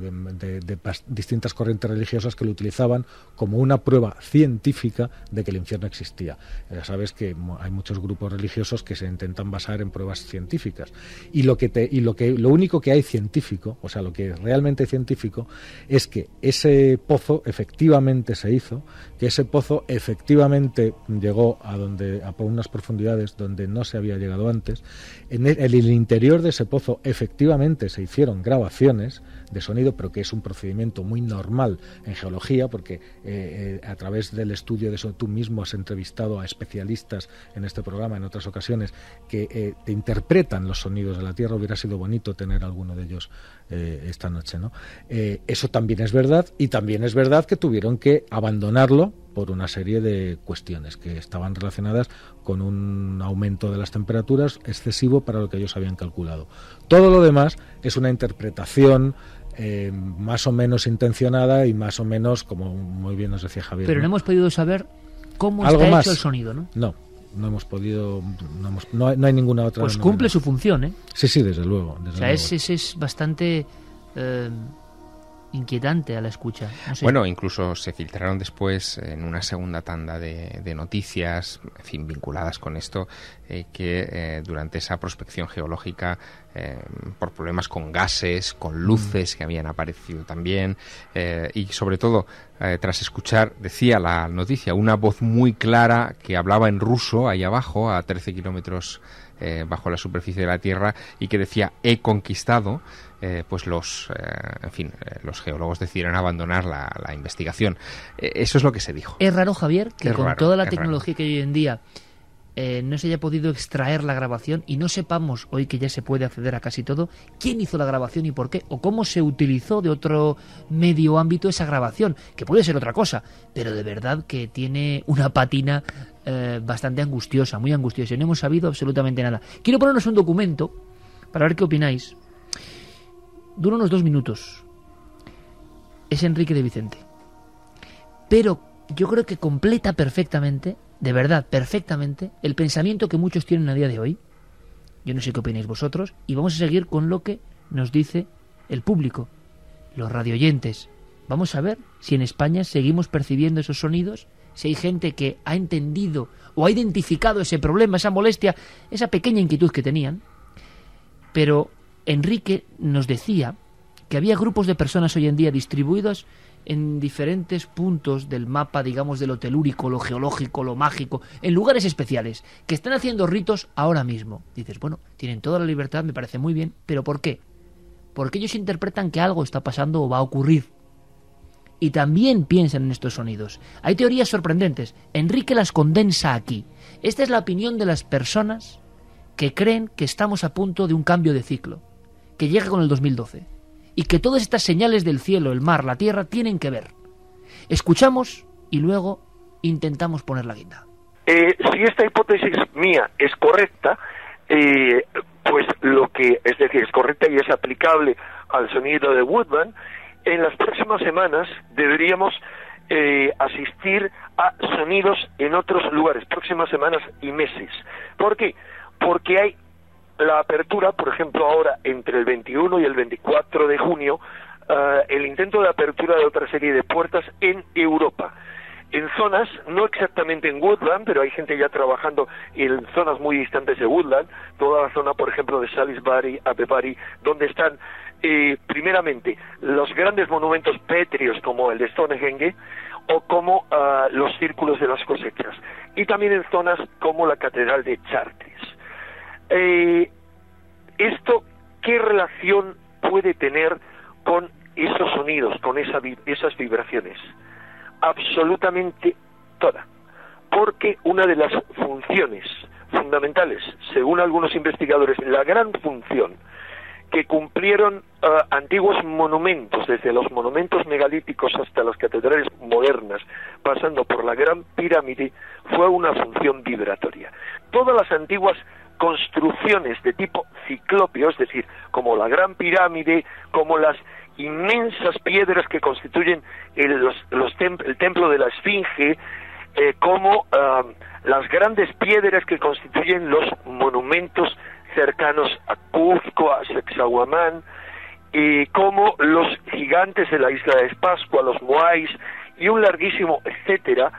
C: de, de- de pas- distintas corrientes religiosas que lo utilizaban como una prueba científica de que el infierno existía. Ya sabes que hay muchos grupos religiosos que se intentan basar en pruebas científicas. Y lo que te y lo que lo único que hay científico o sea lo que realmente científico es que ese pozo efectivamente se hizo que ese pozo efectivamente llegó a donde a unas profundidades donde no se había llegado antes. En el interior de ese pozo efectivamente se hicieron grabaciones de sonido pero que es un procedimiento muy normal en geología porque eh, eh, a través del estudio de eso tú mismo has entrevistado a especialistas en este programa en otras ocasiones que eh, te interpretan los sonidos de la tierra. Hubiera sido bonito tener alguno de ellos esta noche no eso también es verdad y también es verdad que tuvieron que abandonarlo por una serie de cuestiones que estaban relacionadas con un aumento de las temperaturas excesivo para lo que ellos habían calculado. Todo lo demás es una interpretación eh, más o menos intencionada y más o menos, como muy bien nos decía Javier.
B: Pero
C: ¿no?
B: no hemos podido saber cómo
C: ¿Algo
B: está
C: más?
B: hecho el sonido, ¿no?
C: No, no hemos podido, no, hemos- no hay, no hay ninguna otra.
B: Pues cumple su función, ¿eh?
C: Sí, sí, desde luego. desde
B: O sea,
C: luego.
B: es, es, es bastante eh, inquietante a la escucha. No sé.
E: Bueno, incluso se filtraron después en una segunda tanda de, de noticias, en fin, vinculadas con esto, eh, que eh, durante esa prospección geológica, eh, por problemas con gases, con luces que habían aparecido también, y sobre todo, tras escuchar, decía la noticia, una voz muy clara que hablaba en ruso ahí abajo, a 13 kilómetros bajo la superficie de la Tierra, y que decía, he conquistado, eh, pues los, eh, en fin, eh, los geólogos decidieron abandonar la, la investigación. Eso es lo que se dijo.
B: Es raro, Javier, que
E: Es
B: con
E: raro,
B: toda la
E: raro.
B: tecnología que hay hoy en día eh, no se haya podido extraer la grabación y no sepamos, hoy que ya se puede acceder a casi todo, quién hizo la grabación y por qué, o cómo se utilizó de otro medio ámbito esa grabación, que puede ser otra cosa, pero de verdad que tiene una patina eh, bastante angustiosa, muy angustiosa, y no hemos sabido absolutamente nada. Quiero ponernos un documento para ver qué opináis. Dura unos dos minutos. Es Enrique de Vicente pero yo creo que completa perfectamente, de verdad, perfectamente, el pensamiento que muchos tienen a día de hoy. Yo no sé qué opináis vosotros, y vamos a seguir con lo que nos dice el público, los radioyentes. Vamos a ver si en España seguimos percibiendo esos sonidos, si hay gente que ha entendido o ha identificado ese problema, esa molestia, esa pequeña inquietud que tenían. Pero Enrique nos decía que había grupos de personas hoy en día distribuidos en diferentes puntos del mapa, digamos, de lo telúrico, lo geológico, lo mágico, en lugares especiales, que están haciendo ritos ahora mismo. Dices, bueno, tienen toda la libertad, me parece muy bien, pero ¿por qué? Porque ellos interpretan que algo está pasando o va a ocurrir. Y también piensan en estos sonidos. Hay teorías sorprendentes. Enrique las condensa aquí. Esta es la opinión de las personas que creen que estamos a punto de un cambio de ciclo, que llega con el 2012 y que todas estas señales del cielo, el mar, la tierra tienen que ver. Escuchamos y luego intentamos poner la guinda.
K: Eh, si esta hipótesis mía es correcta, eh, pues lo que, es decir, es correcta y es aplicable al sonido de Woodman, en las próximas semanas deberíamos eh, asistir a sonidos en otros lugares, próximas semanas y meses. ¿Por qué? Porque hay la apertura, por ejemplo, ahora entre el 21 y el 24 de junio, eh, el intento de apertura de otra serie de puertas en Europa. En zonas, no exactamente en Woodland, pero hay gente ya trabajando en zonas muy distantes de Woodland, toda la zona, por ejemplo, de Salisbury, Applebury, donde están, eh, primeramente, los grandes monumentos pétreos como el de Stonehenge, o como ah, los círculos de las cosechas, y también en zonas como la Catedral de Chartres. Eh, ¿Esto qué relación puede tener con esos sonidos, con esa esas vibraciones? Absolutamente toda. Porque una de las funciones fundamentales, según algunos investigadores, la gran función que cumplieron ah, antiguos monumentos, desde los monumentos megalíticos hasta las catedrales modernas, pasando por la Gran Pirámide, fue una función vibratoria. Todas las antiguas construcciones de tipo ciclópeo, es decir, como la Gran Pirámide, como las inmensas piedras que constituyen el, templo de la Esfinge, eh, como ah, las grandes piedras que constituyen los monumentos cercanos a Cuzco, a Sexahuamán, y como los gigantes de la isla de Pascua, los Moais y un larguísimo etcétera,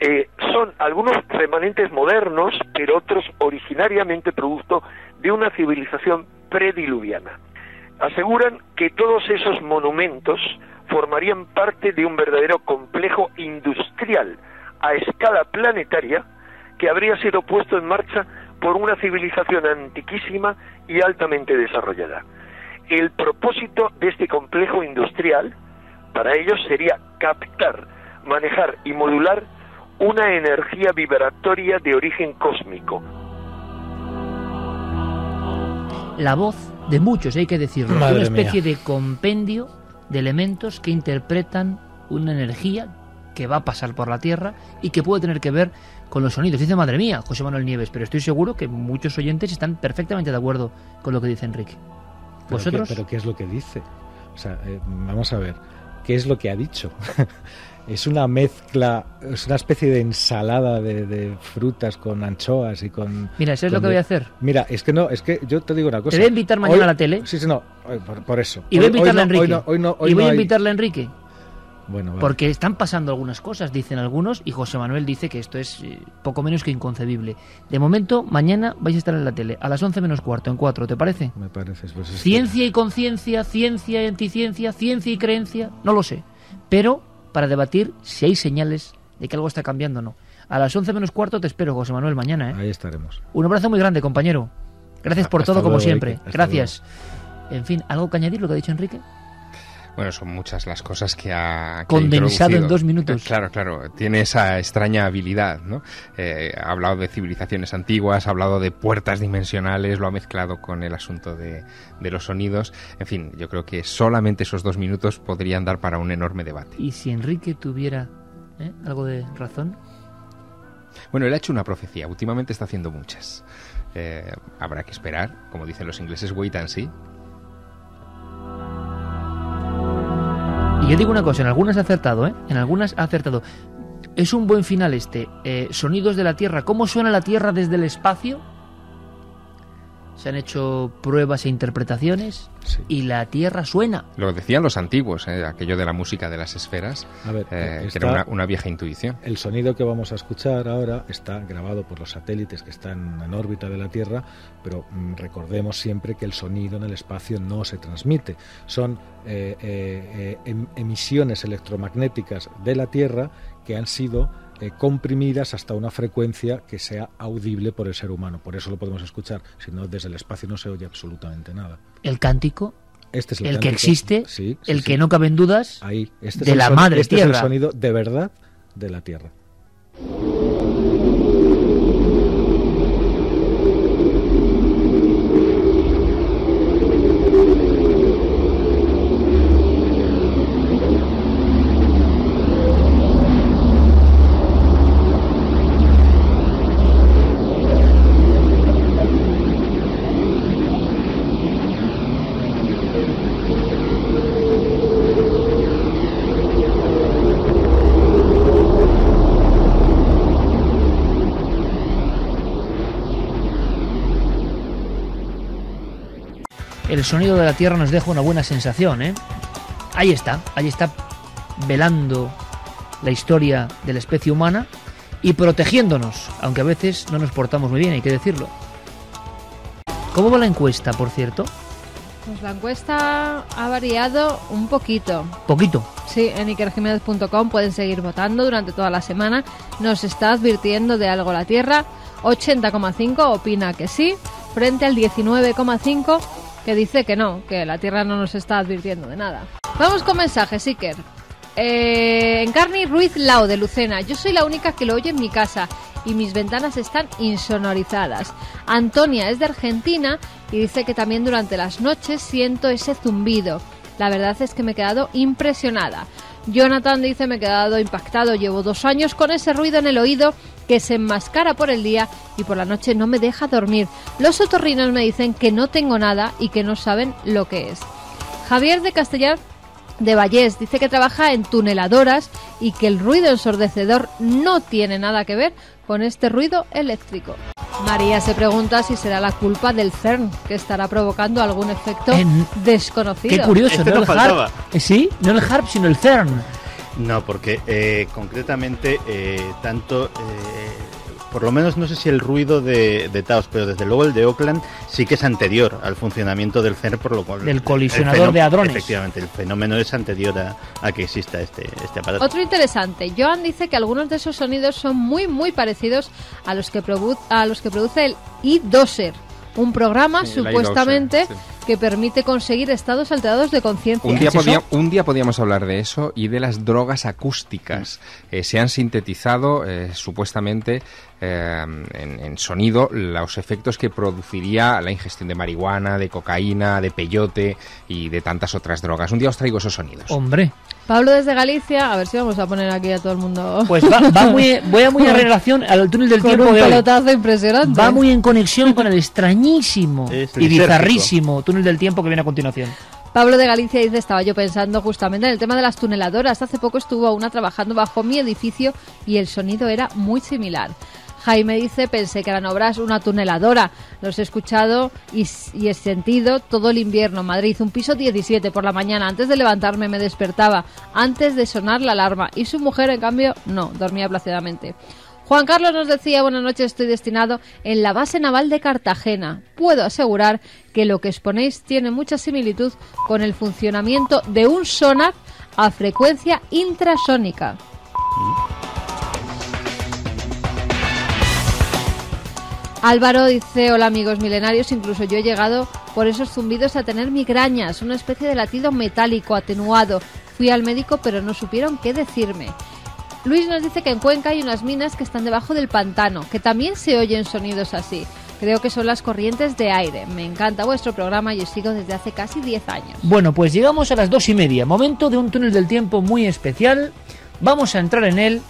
K: eh, son algunos remanentes modernos, pero otros originariamente producto de una civilización prediluviana. Aseguran que todos esos monumentos formarían parte de un verdadero complejo industrial a escala planetaria que habría sido puesto en marcha por una civilización antiquísima y altamente desarrollada. El propósito de este complejo industrial para ellos sería captar, manejar y modular una energía vibratoria de origen cósmico.
B: La voz de muchos, hay que decirlo,
C: Madre
B: una especie
C: mía.
B: de compendio de elementos que interpretan una energía que va a pasar por la Tierra y que puede tener que ver con los sonidos. Dice, madre mía, José Manuel Nieves, pero estoy seguro que muchos oyentes están perfectamente de acuerdo con lo que dice Enrique.
C: ¿Pero
B: ¿Vosotros?
C: qué, pero qué es lo que dice? O sea, eh, vamos a ver, ¿qué es lo que ha dicho? es una mezcla, es una especie de ensalada de, de frutas con anchoas y con...
B: Mira, ¿sabes lo
C: con
B: que
C: de-
B: voy a hacer?
C: Mira, es que no, es que yo te digo una cosa.
B: voy a invitar mañana
C: Hoy-
B: a la tele.
C: Sí, sí, no, eh, por, por eso.
B: Y voy a invitarle a Enrique. Y voy a invitarle a Enrique.
C: Bueno, vale.
B: Porque están pasando algunas cosas, dicen algunos, y José Manuel dice que esto es eh, poco menos que inconcebible. De momento, mañana vais a estar en la tele, a las 11 menos cuarto, en 4, ¿te parece?
C: Me parece. Pues es-
B: Ciencia y conciencia, ciencia y anticiencia, ciencia y creencia, no lo sé. Pero para debatir si hay señales de que algo está cambiando o no. A las 11 menos cuarto te espero, José Manuel, mañana. ¿eh?
C: Ahí estaremos.
B: Un abrazo muy grande, compañero. Gracias por
E: Hasta
B: todo, como siempre. Gracias. En fin, ¿algo que añadir lo que ha dicho Enrique?
E: Bueno, son muchas las cosas que ha, que ha
B: Condensado en
E: introducido.
B: dos minutos.
E: Claro, claro. Tiene esa extraña habilidad, ¿no? Eh, ha hablado de civilizaciones antiguas, ha hablado de puertas dimensionales, lo ha mezclado con el asunto de, de los sonidos. En fin, yo creo que solamente esos dos minutos podrían dar para un enorme debate.
B: Y si Enrique tuviera ¿eh? algo de razón,
E: Bueno, él ha hecho una profecía. Últimamente está haciendo muchas. Eh, habrá que esperar. Como dicen los ingleses, wait and see.
B: Yo digo una cosa, en algunas ha acertado, ¿eh? En algunas ha acertado. Es un buen final este. Eh, sonidos de la Tierra. ¿Cómo suena la Tierra desde el espacio? Se han hecho pruebas e interpretaciones y la Tierra suena.
E: Lo decían los antiguos, ¿eh? aquello de la música de las esferas,
C: A ver,
E: eh, que
C: está-
E: era una, una vieja intuición.
C: El sonido que vamos a escuchar ahora está grabado por los satélites que están en órbita de la Tierra, pero mm, recordemos siempre que el sonido en el espacio no se transmite. Son eh, eh, eh, em- emisiones electromagnéticas de la Tierra que han sido eh, comprimidas hasta una frecuencia que sea audible por el ser humano. Por eso lo podemos escuchar. Si no, desde el espacio no se oye absolutamente nada.
B: El cántico,
C: Este es
B: el,
C: el,
B: que existe,
C: Sí, sí,
B: el
C: sí.
B: que no cabe en dudas,
C: Ahí, este es
B: de la madre
C: este
B: Tierra.
C: es el sonido de verdad de la Tierra.
B: Sonido de la Tierra nos deja una buena sensación, ¿eh? Ahí está, ahí está velando la historia de la especie humana y protegiéndonos, aunque a veces no nos portamos muy bien, hay que decirlo. ¿Cómo va la encuesta, por cierto?
D: Pues la encuesta ha variado un poquito.
B: Poquito.
D: Sí, en ikerjiménez.com pueden seguir votando durante toda la semana. Nos está advirtiendo de algo la Tierra. 80,5 opina que sí, frente al 19,5 que dice que no, que la Tierra no nos está advirtiendo de nada. Vamos con mensajes, Iker. Eh, Encarni Ruiz Lao de Lucena. Yo soy la única que lo oye en mi casa y mis ventanas están insonorizadas. Antonia es de Argentina y dice que también durante las noches siento ese zumbido. La verdad es que me he quedado impresionada. Jonathan dice me he quedado impactado. Llevo dos años con ese ruido en el oído que se enmascara por el día y por la noche no me deja dormir. Los otorrinos me dicen que no tengo nada y que no saben lo que es. Javier de Castellar de Vallés dice que trabaja en tuneladoras y que el ruido ensordecedor no tiene nada que ver con este ruido eléctrico. María se pregunta si será la culpa del CERN, que estará provocando algún efecto
B: En-
D: desconocido.
B: Qué curioso,
F: Este
B: no el
F: faltaba.
B: HARP. Eh, Sí, no el HARP, sino el CERN.
F: No, porque eh, concretamente eh, tanto, eh, por lo menos no sé si el ruido de, de Taos, pero desde luego el de Oakland sí que es anterior al funcionamiento del CERN, por lo cual...
B: Del
F: el
B: colisionador de hadrones.
F: Efectivamente, el fenómeno es anterior a, a que exista este, este aparato.
D: Otro interesante, Joan dice que algunos de esos sonidos son muy muy parecidos a los que, produ- a los que produce el iDoser, un programa
E: Sí,
D: supuestamente que permite conseguir estados alterados de conciencia.
E: Un día, podía- un día podíamos hablar de eso y de las drogas acústicas. Eh, se han sintetizado eh, supuestamente eh, en, en sonido los efectos que produciría la ingestión de marihuana, de cocaína, de peyote y de tantas otras drogas. Un día os traigo esos sonidos.
B: Hombre,
D: Pablo desde Galicia, a ver si vamos a poner aquí a todo el mundo.
B: pues va, va muy, voy a muy en relación al túnel del
D: con
B: tiempo
D: un
B: de hoy.
D: impresionante.
B: Va muy en conexión con el extrañísimo
F: Es
B: y bizarrísimo túnel del tiempo que viene a continuación.
D: Pablo de Galicia dice, estaba yo pensando justamente en el tema de las tuneladoras. Hace poco estuvo una trabajando bajo mi edificio y el sonido era muy similar. Jaime dice, pensé que eran obras una tuneladora. Los he escuchado y, he sentido todo el invierno. Madrid, un piso 17 por la mañana. Antes de levantarme me despertaba, antes de sonar la alarma. Y su mujer, en cambio, no, dormía plácidamente. Juan Carlos nos decía, buenas noches, estoy destinado en la base naval de Cartagena. Puedo asegurar que lo que exponéis tiene mucha similitud con el funcionamiento de un sonar a frecuencia intrasónica. Álvaro dice, hola amigos milenarios, incluso yo he llegado por esos zumbidos a tener migrañas, una especie de latido metálico atenuado. Fui al médico pero no supieron qué decirme. Luis nos dice que en Cuenca hay unas minas que están debajo del pantano, que también se oyen sonidos así. Creo que son las corrientes de aire. Me encanta vuestro programa y os sigo desde hace casi 10 años.
B: Bueno, pues llegamos a las dos y media, momento de un túnel del tiempo muy especial. Vamos a entrar en él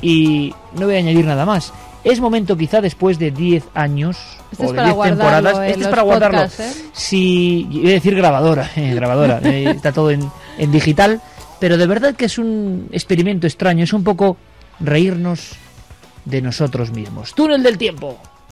B: y no voy a añadir nada más. Es momento quizá después de 10 años
D: Este
B: o de
D: para
B: 10
D: guardarlo
B: temporadas. Este es para guardarlo.
D: podcasts, ¿eh?
B: Si iba a decir grabadora, eh, grabadora, eh, está todo en, en digital, pero de verdad que es un experimento extraño, es un poco reírnos de nosotros mismos. Túnel del tiempo.